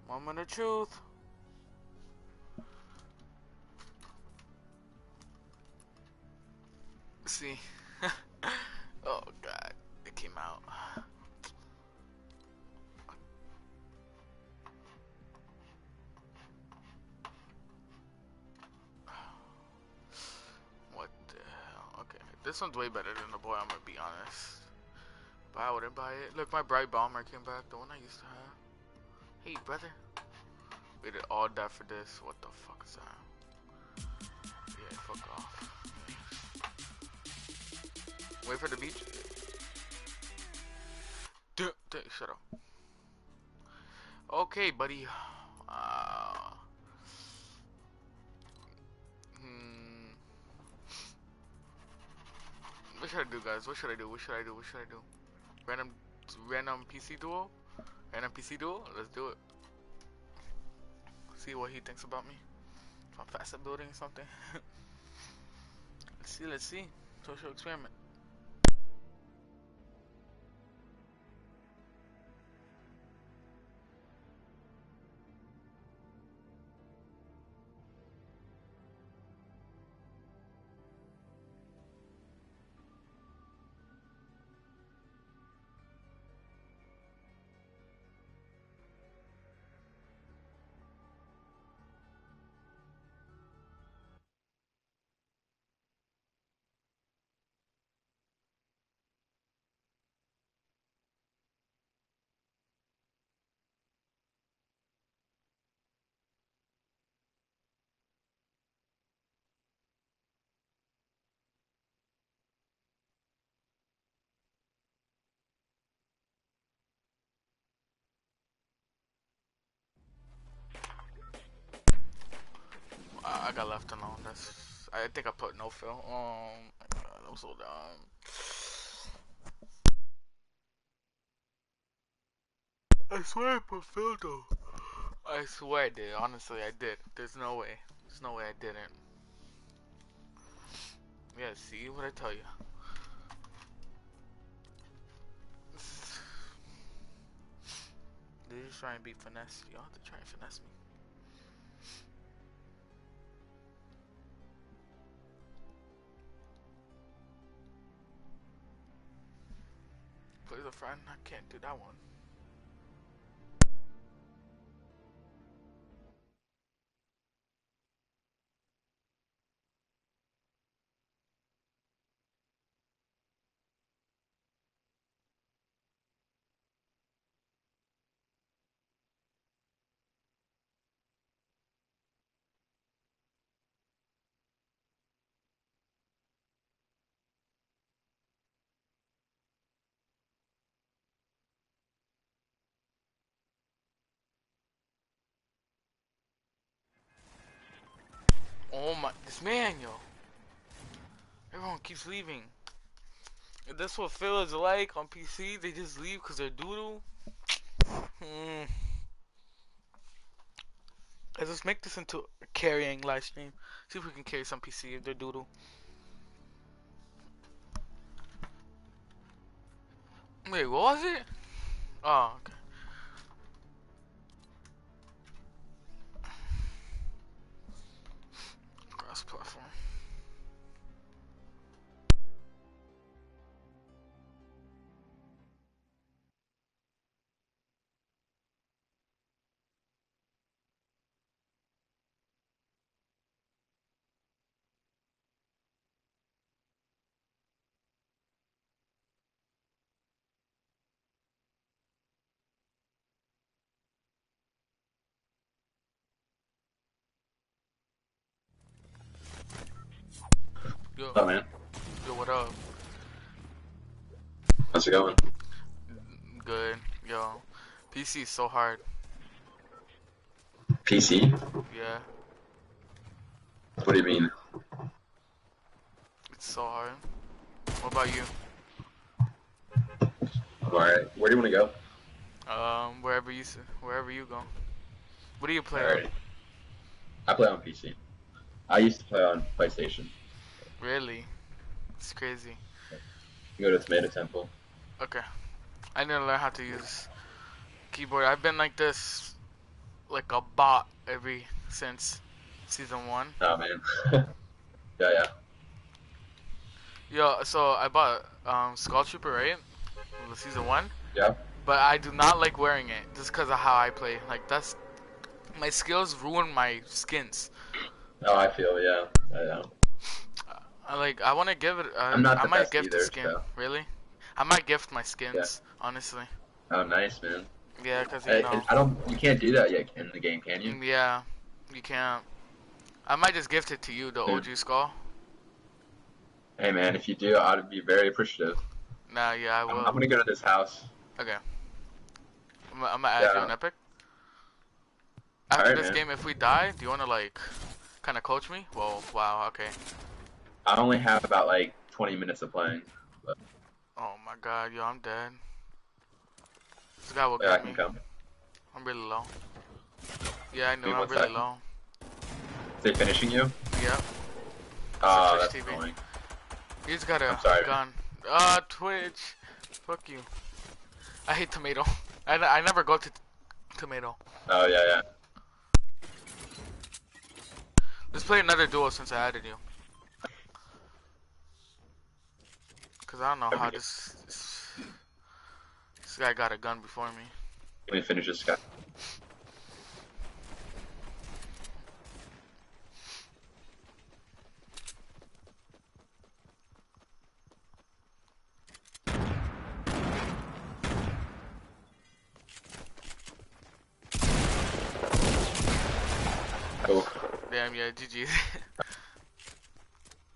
Moment of truth. See. oh god, it came out. What the hell? Okay, this one's way better than the boy, I'm gonna be honest. But I wouldn't buy it. Look, my Brite Bomber came back, the one I used to have. Hey, brother. We did all that for this. What the fuck is that? Yeah, fuck off. Wait for the beach. Duh, duh, shut up. Okay, buddy. Uh, hmm. What should I do, guys? What should I do? What should I do? What should I do? Random, random PC duel? Random PC duel? Let's do it. See what he thinks about me. If I'm fast building something. let's see, let's see. Social experiment. I, got left alone. That's. I think I put no fill. My god, I'm so dumb. I swear I put fill though. I swear I did. Honestly, I did. There's no way. There's no way I didn't. Yeah, see what I tell you. They just try and be finesse. Y'all have to try and finesse me. I can't do that one. Oh my, this man, yo. Everyone keeps leaving. If that's what fill is like on PC, they just leave because they're doodle. Hmm. Let's just make this into a carrying live stream. See if we can carry some PC if they're doodle. Wait, what was it? Oh, okay. Yo, Oh man. yo, what up? How's it going? Good. Yo, PC is so hard. PC? Yeah, What do you mean? it's so hard. What about you? Alright, where do you want to go? Um, wherever you wherever you go. What do you play? on? I play on PC. I used to play on PlayStation. Really? It's crazy. You go to Tomato Temple. Okay. I need to learn how to use keyboard. I've been like this, like a bot every since season one. Oh man. yeah, yeah. Yo, so I bought um Skull Trooper, right? Season one. Yeah. But I do not like wearing it just because of how I play. Like that's my skills ruin my skins. Oh, I feel yeah. I know. Like I want to give it. Uh, I'm not I might gift the skin. so. Really? I might gift my skins. Honestly. Oh, nice, man. Yeah, cause you know. I don't. You can't do that yet in the game, can you? Mm, Yeah, you can't. I might just gift it to you, the OG skull. Hey, man, if you do, I'd be very appreciative. Nah, yeah, I I'm, will. I'm gonna go to this house. Okay. I'm, gonna- I'm gonna add you Yeah. on Epic. After Alright, this man. game, if we die, do you wanna like, kind of coach me? Whoa, wow, okay. I only have about like 20 minutes of playing. Oh my god, yo, I'm dead. This guy will Yeah, I can me. come. I'm really low. Yeah, I know, I'm really second. low. Is they finishing you? Yeah, Oh, Twitch that's TV. annoying. he just got a I'm sorry. gun. Ah, Twitch. Fuck you. I hate tomato. I, I never go to t- tomato. Oh yeah, yeah. Let's play another duo since I added you. Cause I don't know how this, this this guy got a gun before me. Let me finish this guy. Oh, Damn, yeah, GG.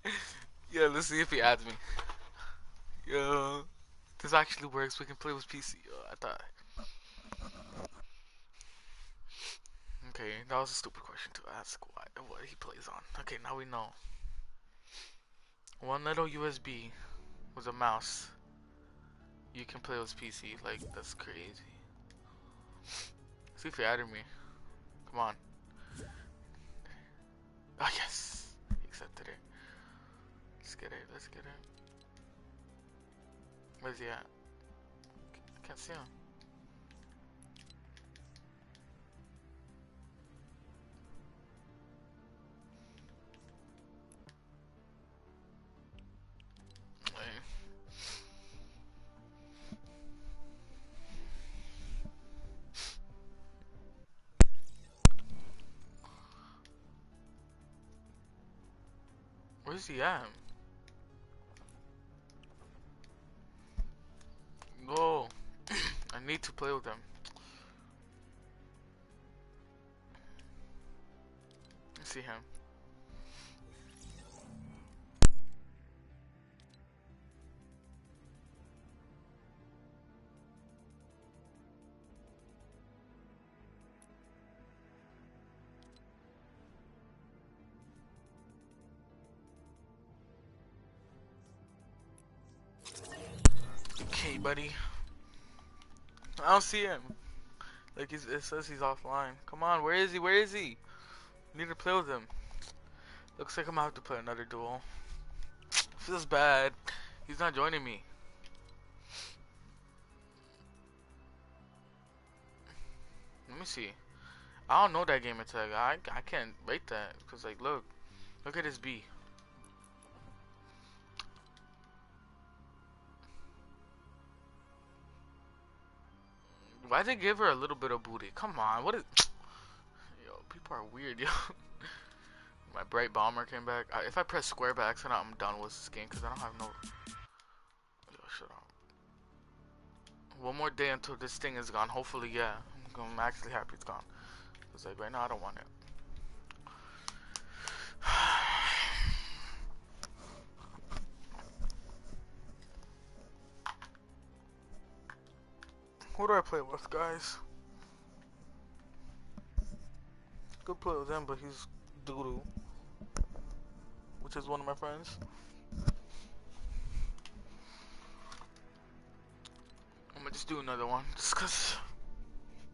yeah, let's see if he adds me. Yo, this actually works. We can play with PC. Yo, oh, I thought. Okay, that was a stupid question to ask. Why, what he plays on? Okay, now we know. One little USB with a mouse. You can play with PC. Like that's crazy. See if he added me. Come on. Oh yes, he accepted it. Let's get it. Let's get it. Where's he at? I can't see him. Where's he at? No, I need to play with them. I see him. Buddy. I don't see him. Like he's, it says he's offline. Come on, where is he? Where is he? Need to play with him. Looks like I'm gonna have to play another duel. Feels bad. He's not joining me. Let me see. I don't know that game attack. I I can't rate that because like look, look at this B. Why'd they give her a little bit of booty? Come on, what is? Yo, people are weird, yo. My Brite Bomber came back. I, if I press square by accident, I'm done with this game because I don't have no. Yo, shut up. One more day until this thing is gone. Hopefully, yeah. I'm, actually happy it's gone. Cause like right now, I don't want it. Who do I play with, guys? Could play with him, but he's doodoo. Which is one of my friends. I'm gonna just do another one, just cause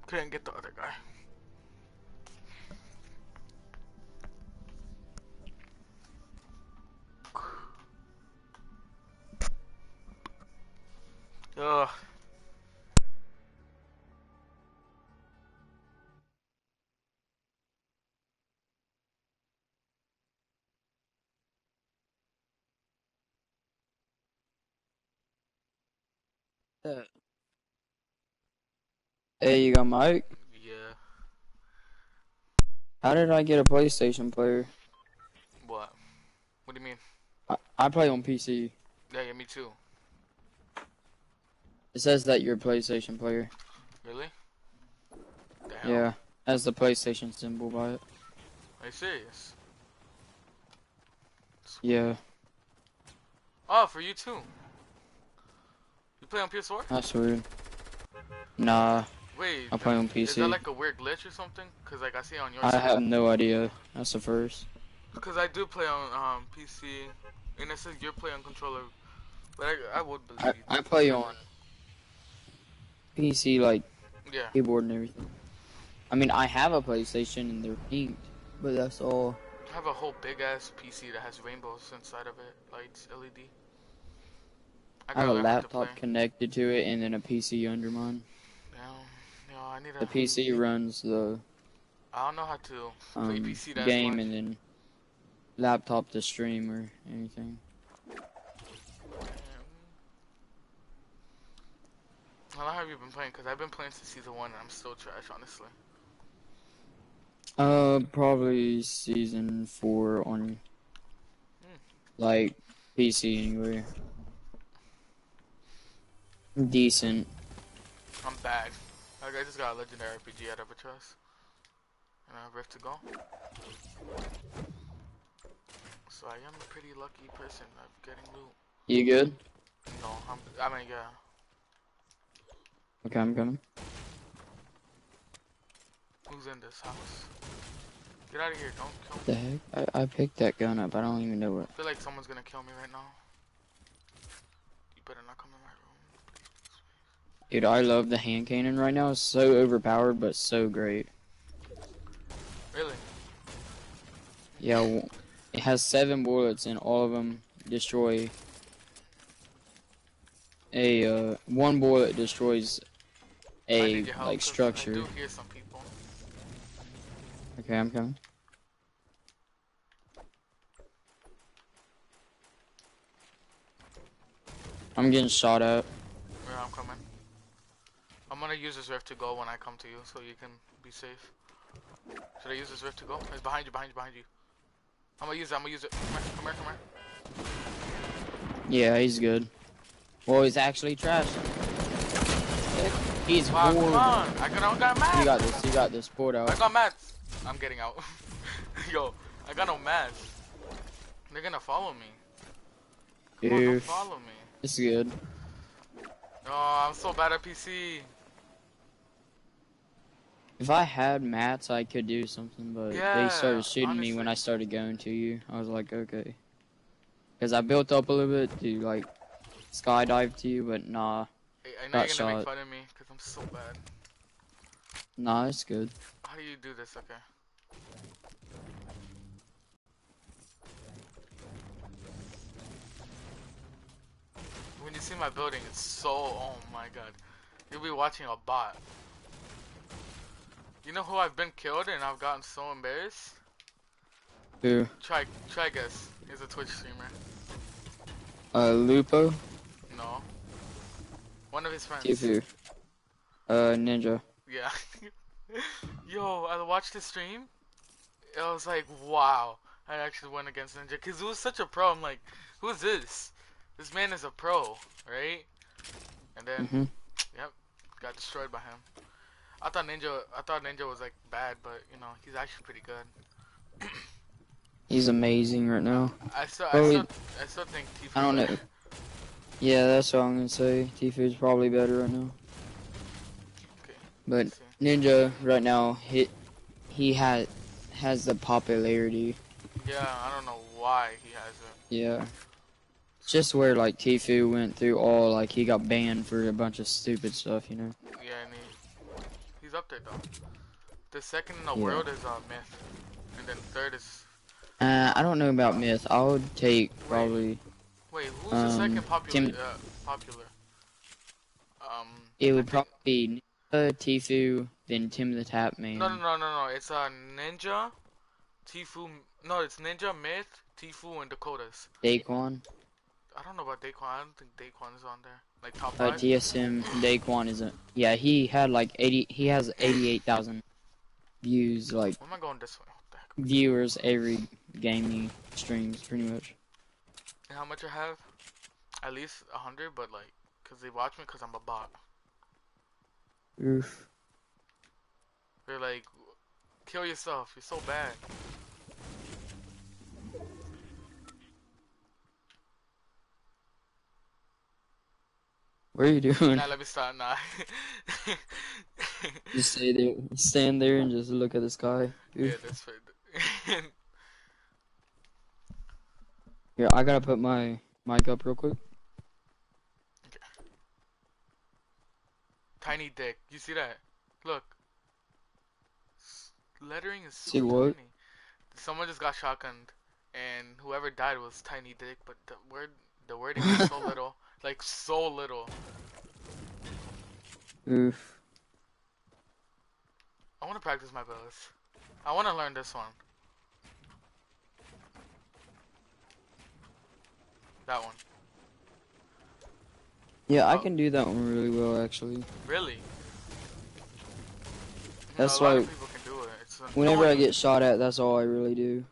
couldn't get the other guy. Ugh. Hey, you got mic? Yeah. How did I get a PlayStation player? What? What do you mean? I, I play on PC. Yeah, yeah, me too. It says that you're a PlayStation player. Really? The hell? Yeah, has the PlayStation symbol by it. Are you serious? Yeah, Oh, for you too. You play on PS4? that's weird. Nah, Wait. I play on PC. Is that like a weird glitch or something? Cause like I see on your I side. have no idea. That's the first. Cause I do play on um PC, and it says you're playing on controller, but I, I would believe I, you. I play on PC, like Yeah. keyboard and everything. I mean, I have a PlayStation and they're pink, but that's all. I have a whole big ass PC that has rainbows inside of it, lights, LED. I have gotta a laptop connected to it and then a PC under mine. I need a. The PC runs the I don't know how to play um, PC that game much. and then laptop to stream or anything. How long have you been playing? Cause I've been playing since season one, and I'm still trash, honestly. Uh, probably season four on like PC anyway. Decent. I'm bad. Like I just got a legendary RPG out of a trust. And I have rift to go. So I am a pretty lucky person of getting loot. You good? No, I'm, I mean, yeah. Okay, I'm coming. Who's in this house? Get out of here, don't kill me. The heck? I, I picked that gun up. I don't even know what. I feel like someone's gonna kill me right now. You better not come in my room. Dude, I love the hand cannon right now. It's so overpowered, but so great. Really? Yeah, it has seven bullets, and all of them destroy a uh, one bullet destroys a need your help, I structure. do hear some people. Okay, I'm coming. I'm getting shot at. Yeah, I'm coming. I'm gonna use this rift to go when I come to you, so you can be safe. Should I use this rift to go? It's behind you, behind you, behind you. I'm gonna use it, I'm gonna use it. Come here, come here, come here. Yeah, he's good. Well, he's actually trash. He's Wow, come on! I got, I got mad! You got this. You got this. Pull it I got mats. I'm getting out. Yo, I got no mats. They're gonna follow me. Come on, follow me. It's good. Oh, I'm so bad at PC. If I had mats, I could do something, but Yeah, they started shooting me when I started going to you. I was like, okay. Because I built up a little bit to, like, skydive to you, but nah. Hey, I know Got you're gonna make fun of me because I'm so bad. Nah, it's good. How do you do this? Okay. When you see my building, it's so. Oh my god. You'll be watching a bot. You know who I've been killed and I've gotten so embarrassed? Who? Try, try guess. He's a Twitch streamer. Uh, Lupo? No. One of his friends. Tfue. Uh, Ninja. Yeah. Yo, I watched the stream. I was like, wow. I actually went against Ninja. Because it was such a pro. I'm like, who's this? This man is a pro, right? And then, hmm yep, got destroyed by him. I thought Ninja, I thought Ninja was like bad, but you know, he's actually pretty good. He's amazing right now. I still, Oh, I still, I still think Tfue. I don't know. Yeah, that's what I'm gonna say. Tfue's probably better right now. But Ninja right now hit he had has the popularity. Yeah, I don't know why he has it. Yeah. Just where like Tfue went through all like he got banned for a bunch of stupid stuff, you know. Yeah, he, up there though. The second in the Yeah. world is uh, Myth, and then third is Uh, I don't know about Myth. I would take probably wait, who's the Um, second popular? Tim- Uh, popular. Um, it would think- probably be Ninja, Tfue, then Tim the Tatman. No, no, no, no, no. It's uh Ninja, Tfue. No, it's Ninja, Myth, Tfue, and Dakotaz. Daequan. I don't know about Daequan. I don't think Daequan is on there. Like top Uh, five. TSM Daequan isn't. Yeah, he had like eighty. He has eighty-eight thousand views, like Why am I going this way? What the heck? viewers every gaming streams, pretty much. You know how much I have? At least a hundred, but like, cause they watch me, cause I'm a bot. Oof. They're like, kill yourself. You're so bad. What are you doing? Nah, let me stop. Nah. Just stay there, stand there, and just look at the sky. yeah, that's fair. Here, I gotta put my mic up real quick. Tiny dick. You see that? Look. Lettering is so See what? tiny. Someone just got shotgunned, and whoever died was tiny dick, but the word, the wording is so little, like so little. Oof. I want to practice my bows. I want to learn this one. That one. Yeah, I Oh. can do that one really well, actually. Really? That's a lot of people can do it. Whenever I get shot at, that's all I really do.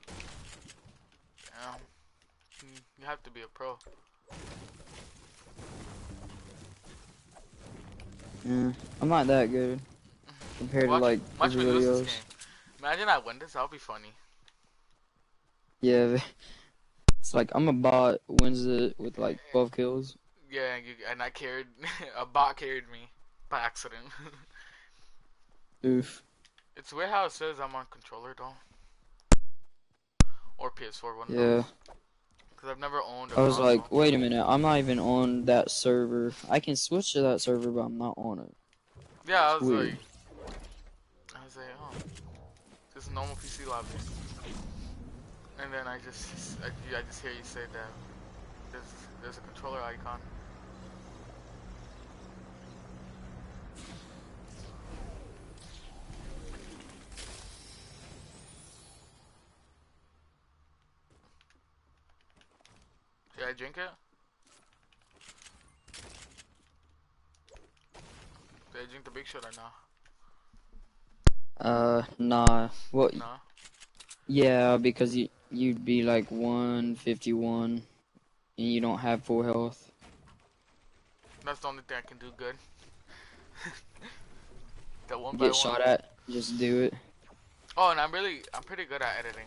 Yeah. Mm, You have to be a pro. Yeah, I'm not that good compared Watch, to like watch me everybody this game. Imagine I win this. That'll be funny. Yeah, it's like I'm a bot wins it with like 12 kills. Yeah, you, and I carried a bot carried me by accident. Oof. it's weird how it says I'm on controller though, or PS4 one. Yeah. Because I've never owned. a I was console. like, wait a minute, I'm not even on that server. I can switch to that server, but I'm not on it. Yeah, I was Weird. like, I was like, oh, just normal PC lobby. And then I just, I, I just hear you say that there's, there's a controller icon. Did I drink it? Did I drink the big shot or no? Uh, nah. Well, No. yeah, because you you'd be like 151, and you don't have full health. That's the only thing I can do good. that one by Get one. shot at, just do it. Oh, and I'm really, I'm pretty good at editing.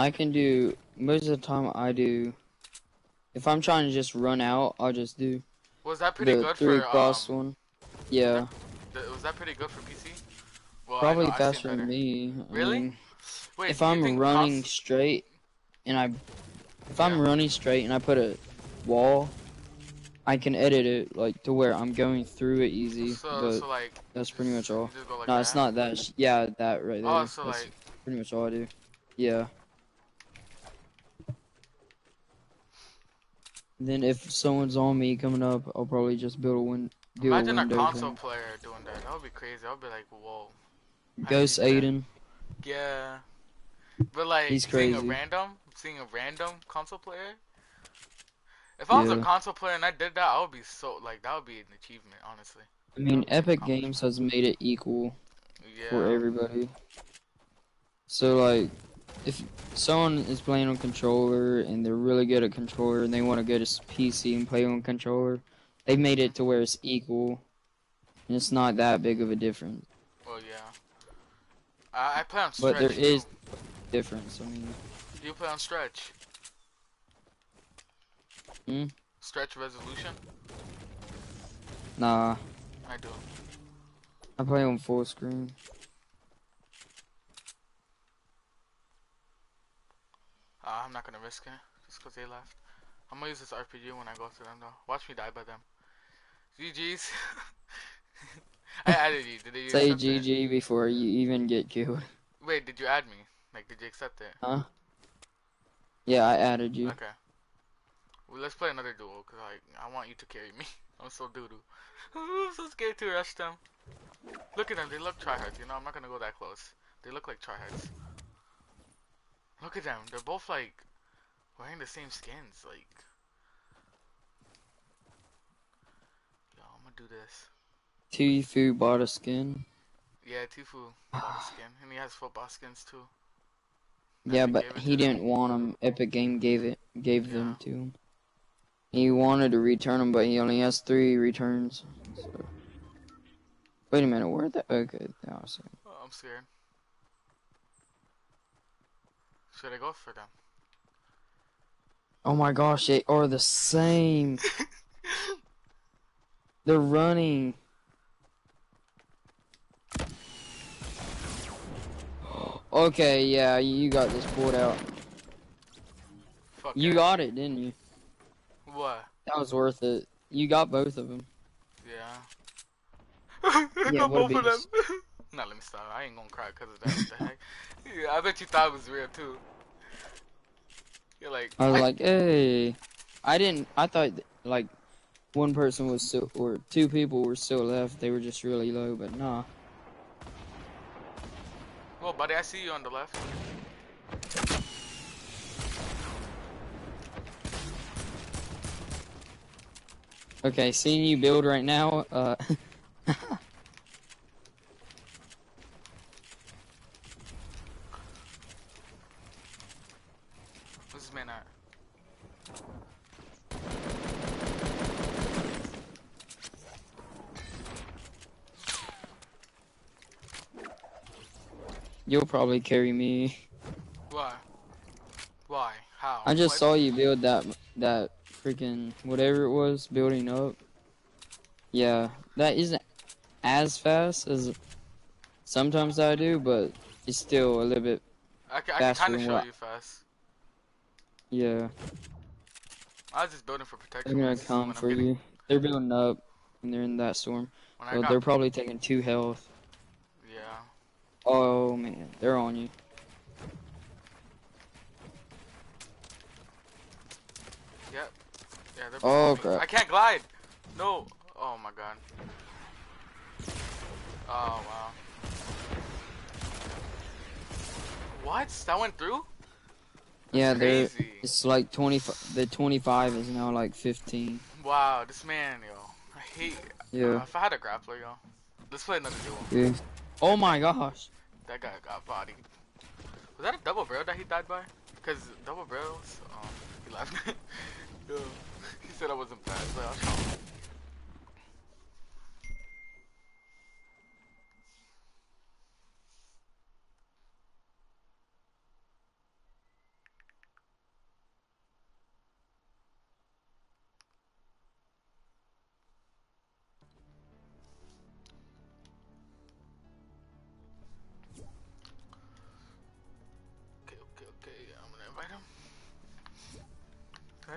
I can do most of the time. I do. If I'm trying to just run out, I'll just do Was that pretty the good three for cross um, one. Yeah, th- was that pretty good for PC? Well, probably know faster than me. I Really? mean, Wait, if I'm running cons- straight and I if I'm running straight and I put a wall I can edit it like to where I'm going through it easy so, but so like, that's pretty much all you just go like no that? it's not that sh- yeah that right there Oh, so that's like, pretty much all I do yeah then if someone's on me coming up I'll probably just build a win do imagine a a console thing. player doing that. That would be crazy. I would be like, whoa. Ghost see that. Aiden Yeah. But like, He's seeing a crazy. random, seeing a random console player. If I was a console player and I did that, I would be so like that would be an achievement, honestly. I mean That would be Epic. Games has made it equal Yeah. for everybody. So like, if someone is playing on controller and they're really good at controller and they want to go to PC and play on controller, they've made it to where it's equal, and it's not that big of a difference. Well, yeah. I, I play on But there Stretch, is difference. I mean, Do You play on stretch. Hmm? Stretch resolution? Nah, I do. I play on full screen. Uh, I'm not gonna risk it just because they left. I'm gonna use this RPG when I go to them though. Watch me die by them. GG's. I added you. Did you Say accept it? GG before you even get killed. Wait, did you add me? Like, did you accept it? Huh? Yeah, I added you. Okay. Well, let's play another duel, cause like I want you to carry me. I'm so doo doo. I'm so scared to rush them. Look at them. They look tryhards. You know, I'm not gonna go that close. They look like tryhards. Look at them. They're both like wearing the same skins. Like, yo, I'm gonna do this. Tfue bought a skin. Yeah, Tfue bought a skin, and he has football skins too. Yeah, but he didn't want them. Epic Game gave it, gave them to him. He wanted to return them, but he only has three returns. So. Wait a minute, where are the? Okay, oh, see. Oh, I'm scared. Should I go for them? Oh my gosh, they are the same. They're running. Okay, yeah, you got this pulled out. Fuck You yeah. got it, didn't you? what? That was worth it. You got both of them. Yeah. Yeah, Got what both of them. nah, let me stop. I ain't gonna cry because of that. What the heck? Yeah, I bet you thought it was real too. You're like, I was what? like, hey. I didn't. I thought like one person was still, or two people were still left. They were just really low, but nah. well, buddy, I see you on the left. Okay, seeing you build right now. Uh, Where's this man at? You'll probably carry me. Why? Why? How? I just saw you build that that freaking whatever it was building up. Yeah, that isn't as fast as sometimes I do, but it's still a little bit. I, ca- I can faster kind of show you fast. Yeah, I was just building for protection. they're gonna come for getting- you. They're building up, and they're in that storm. When I So got, they're probably taking two health. Oh man, they're on you. Yep. Yeah, they're Oh, below me. crap. I can't glide. No. Oh my god. Oh wow. What? That went through? Yeah, they're. It's like twenty. The twenty-five is now like fifteen. Wow, this man, yo. I hate. Uh, Yeah. if I had a grappler, yo. Let's play another duel. yeah. Oh my gosh. That guy got bodied. Was that a double barrel that he died by? Because double barrels, um, he left. He said I wasn't fast, but I'll show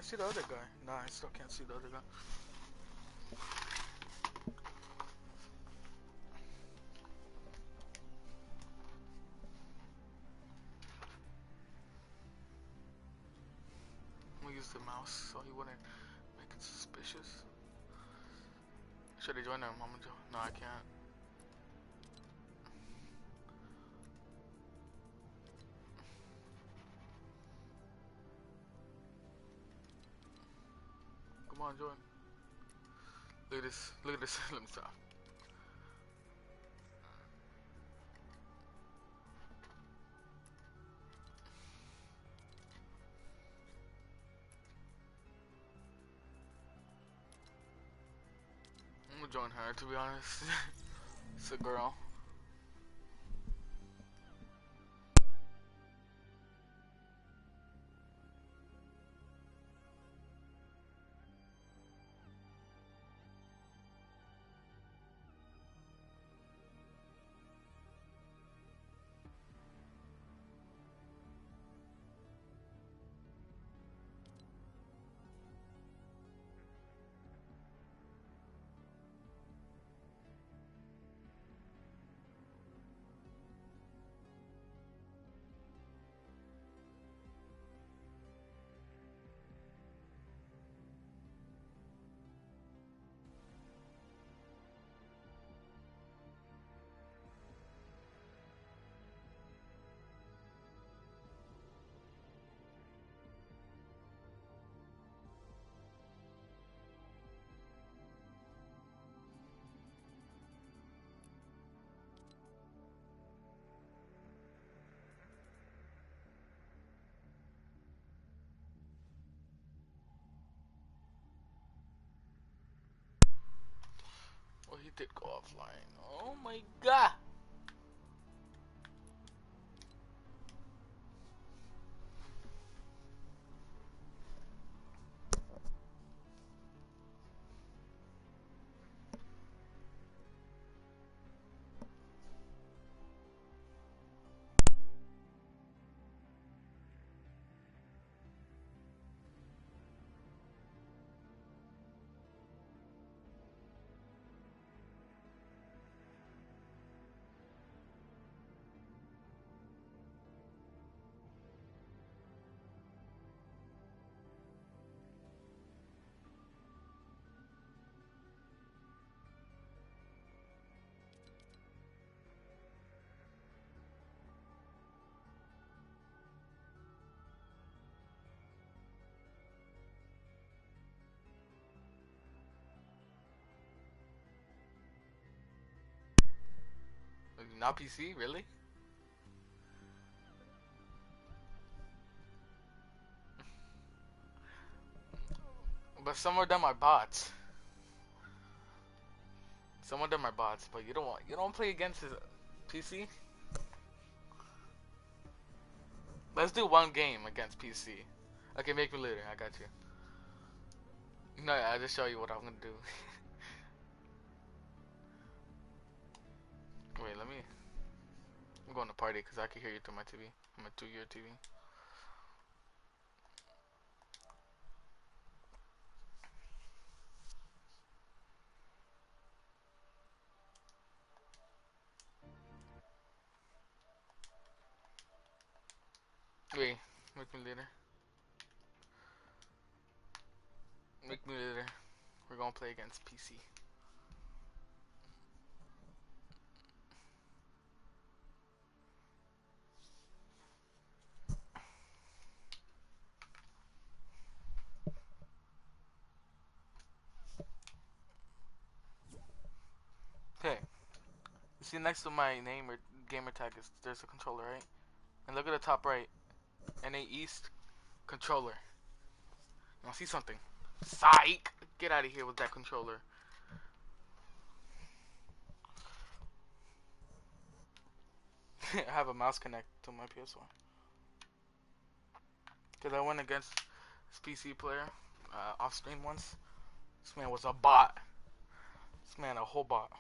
I see the other guy? Nah, I still can't see the other guy. Gonna use the mouse so he wouldn't make it suspicious. Should I join him? I'm gonna join. No, I can't. On, join. Look at this. Look at this. Let me stop. I'm gonna join her to be honest. it's a girl. Did go offline. Oh my god. Not PC, really? But some of them are bots. Some of them are bots, but you don't want you don't play against his PC. Let's do one game against PC. Okay, make me later. I got you. No, I just show you what I'm gonna do. Wait, let me. I'm going to party because I can hear you through my TV. I'm a two-year TV. Wait, make me later. Make me later. We're gonna play against PC. Okay. Next to my name or gamer tag is there's a controller, right? And look at the top right. NA East controller. You wanna see something? Psych! Get out of here with that controller. I have a mouse connect to my PS4. Cause I went against this PC player uh, off stream once. This man was a bot. This man a whole bot.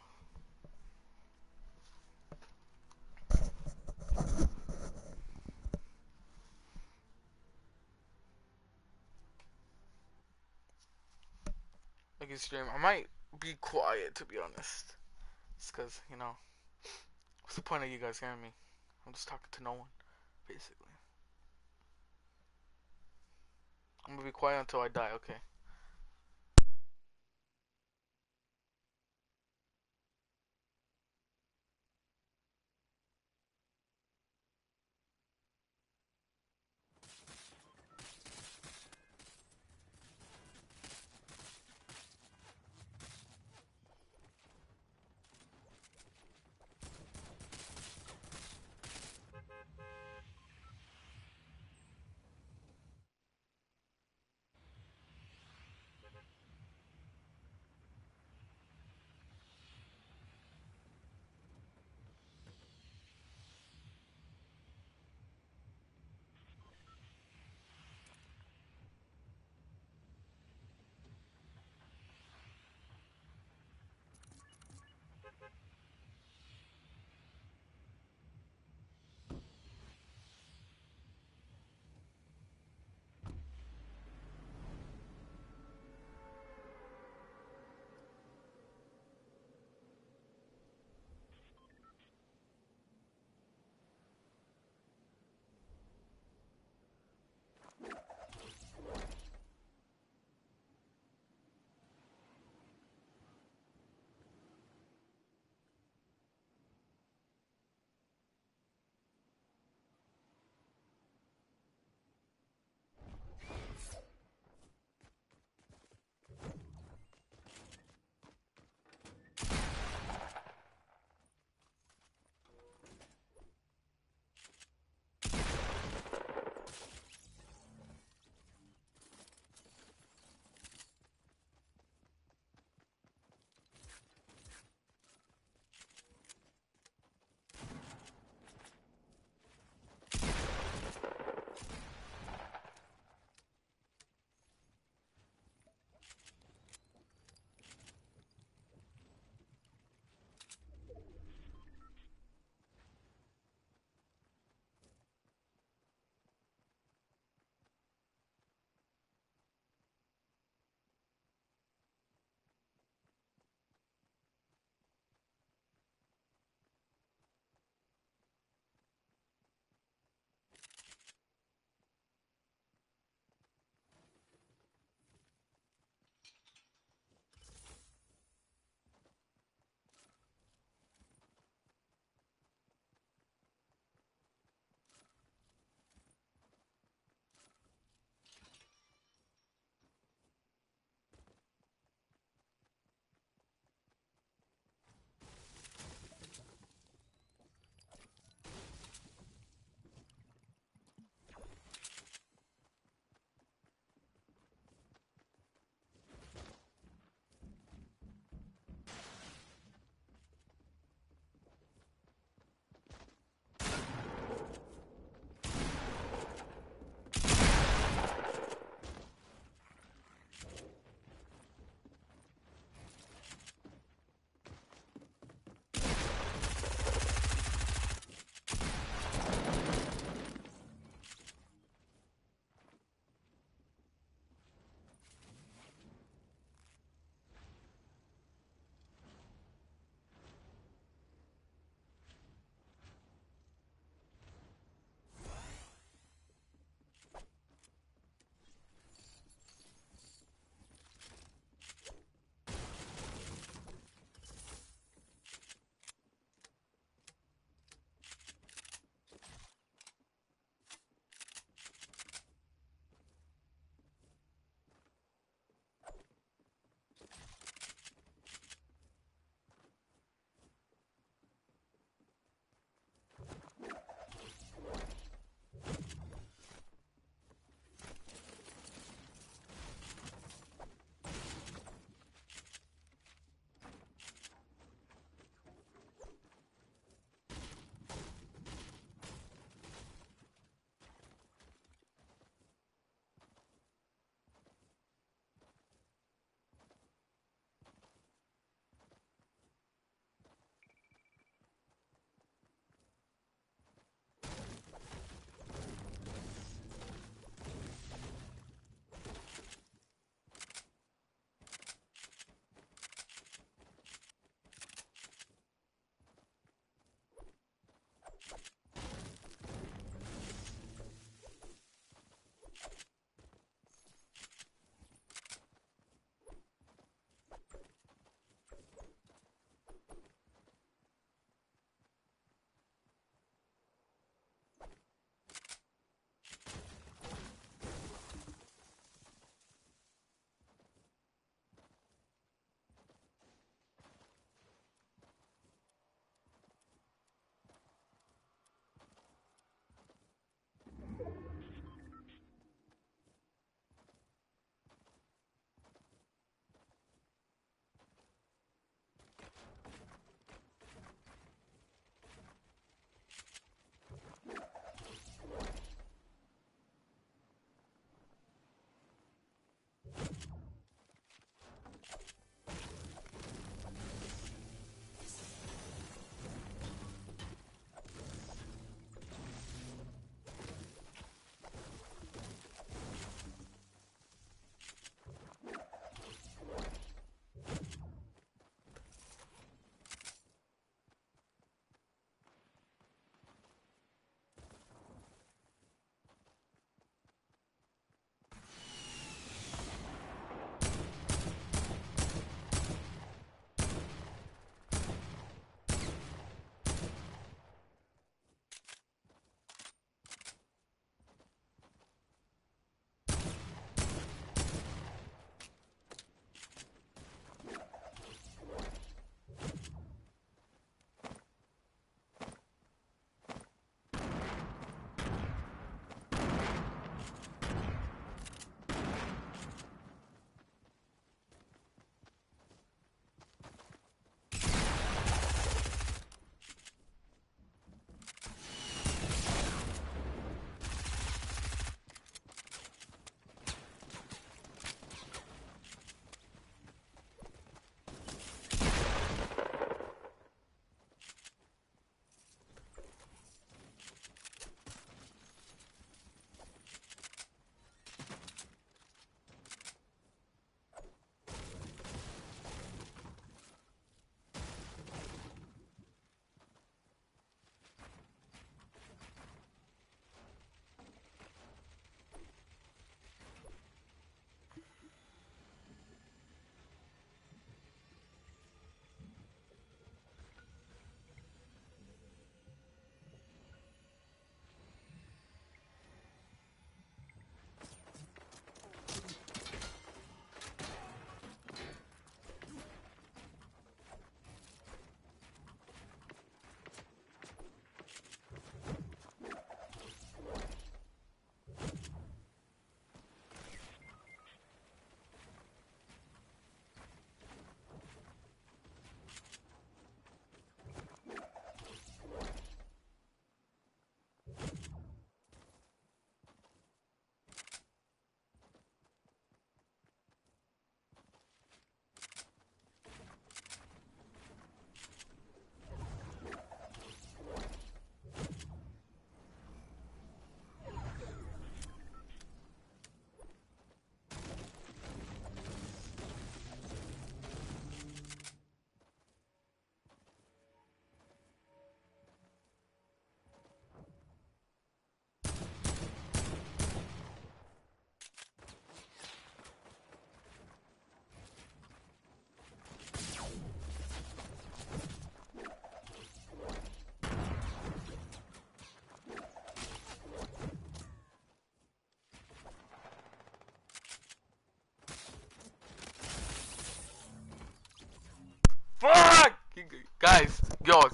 Like you stream, I might be quiet to be honest. It's cause, you know, what's the point of you guys hearing me? I'm just talking to no one, basically. I'm gonna be quiet until I die, okay?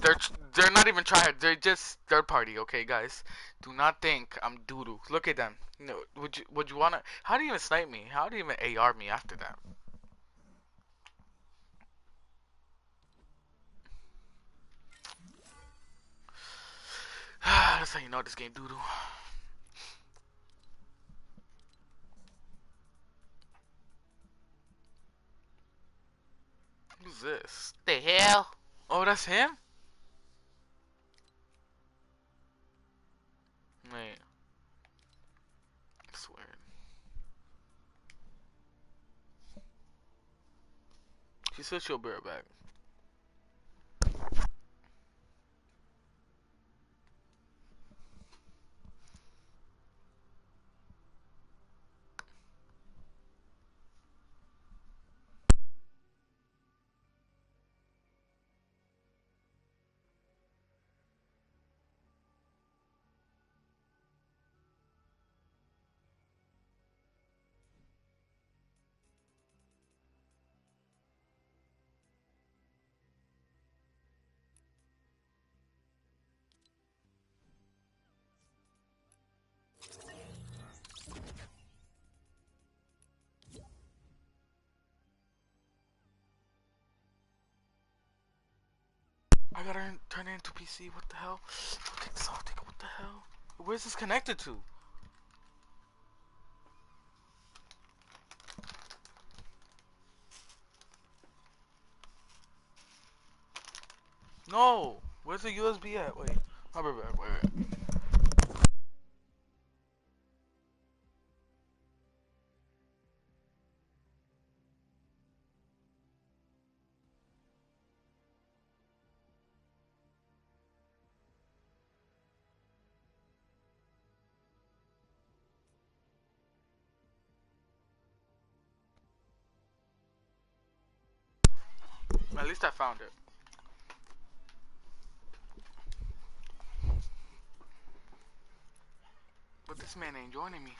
They're they're not even trying. They're just third party. Okay, guys. Do not think I'm doodoo. Look at them. No, would you would you wanna? How do you even snipe me? How do you even AR me after that? That's how you know this game doodoo. Who's this? The hell? Oh, that's him? Wait. That's weird. She said she'll be right back. Gotta turn- it into PC. What the hell? Take this off. Take it. What the hell? Where's this connected to? No. Where's the USB at? Wait. I'll be back. Wait. wait. Found it. But this man ain't joining me.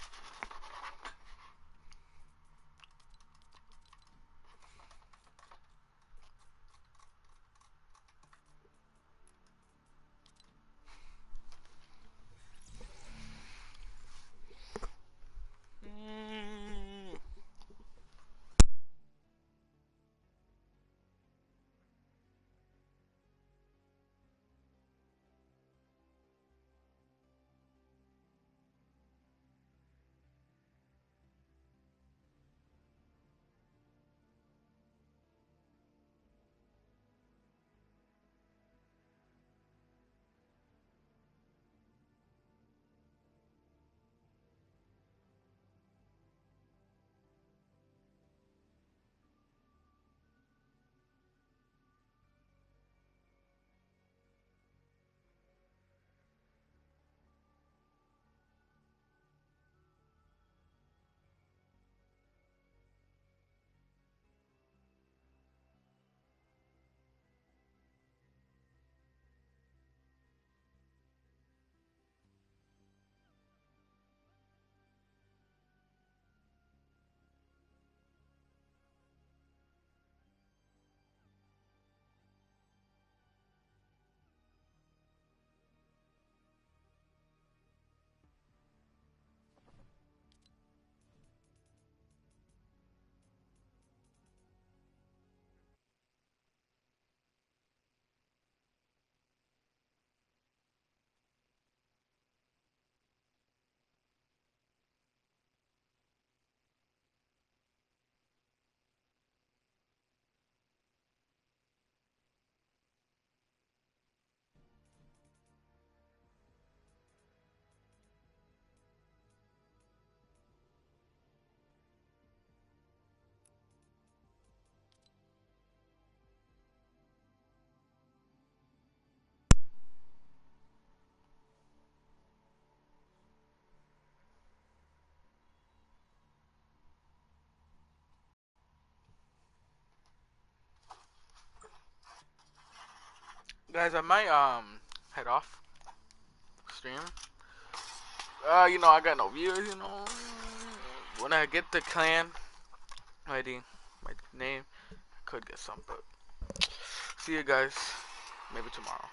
Guys, I might um head off stream. Uh, you know, I got no viewers. You know, when I get the clan ID, my name, I could get some, but see you guys maybe tomorrow.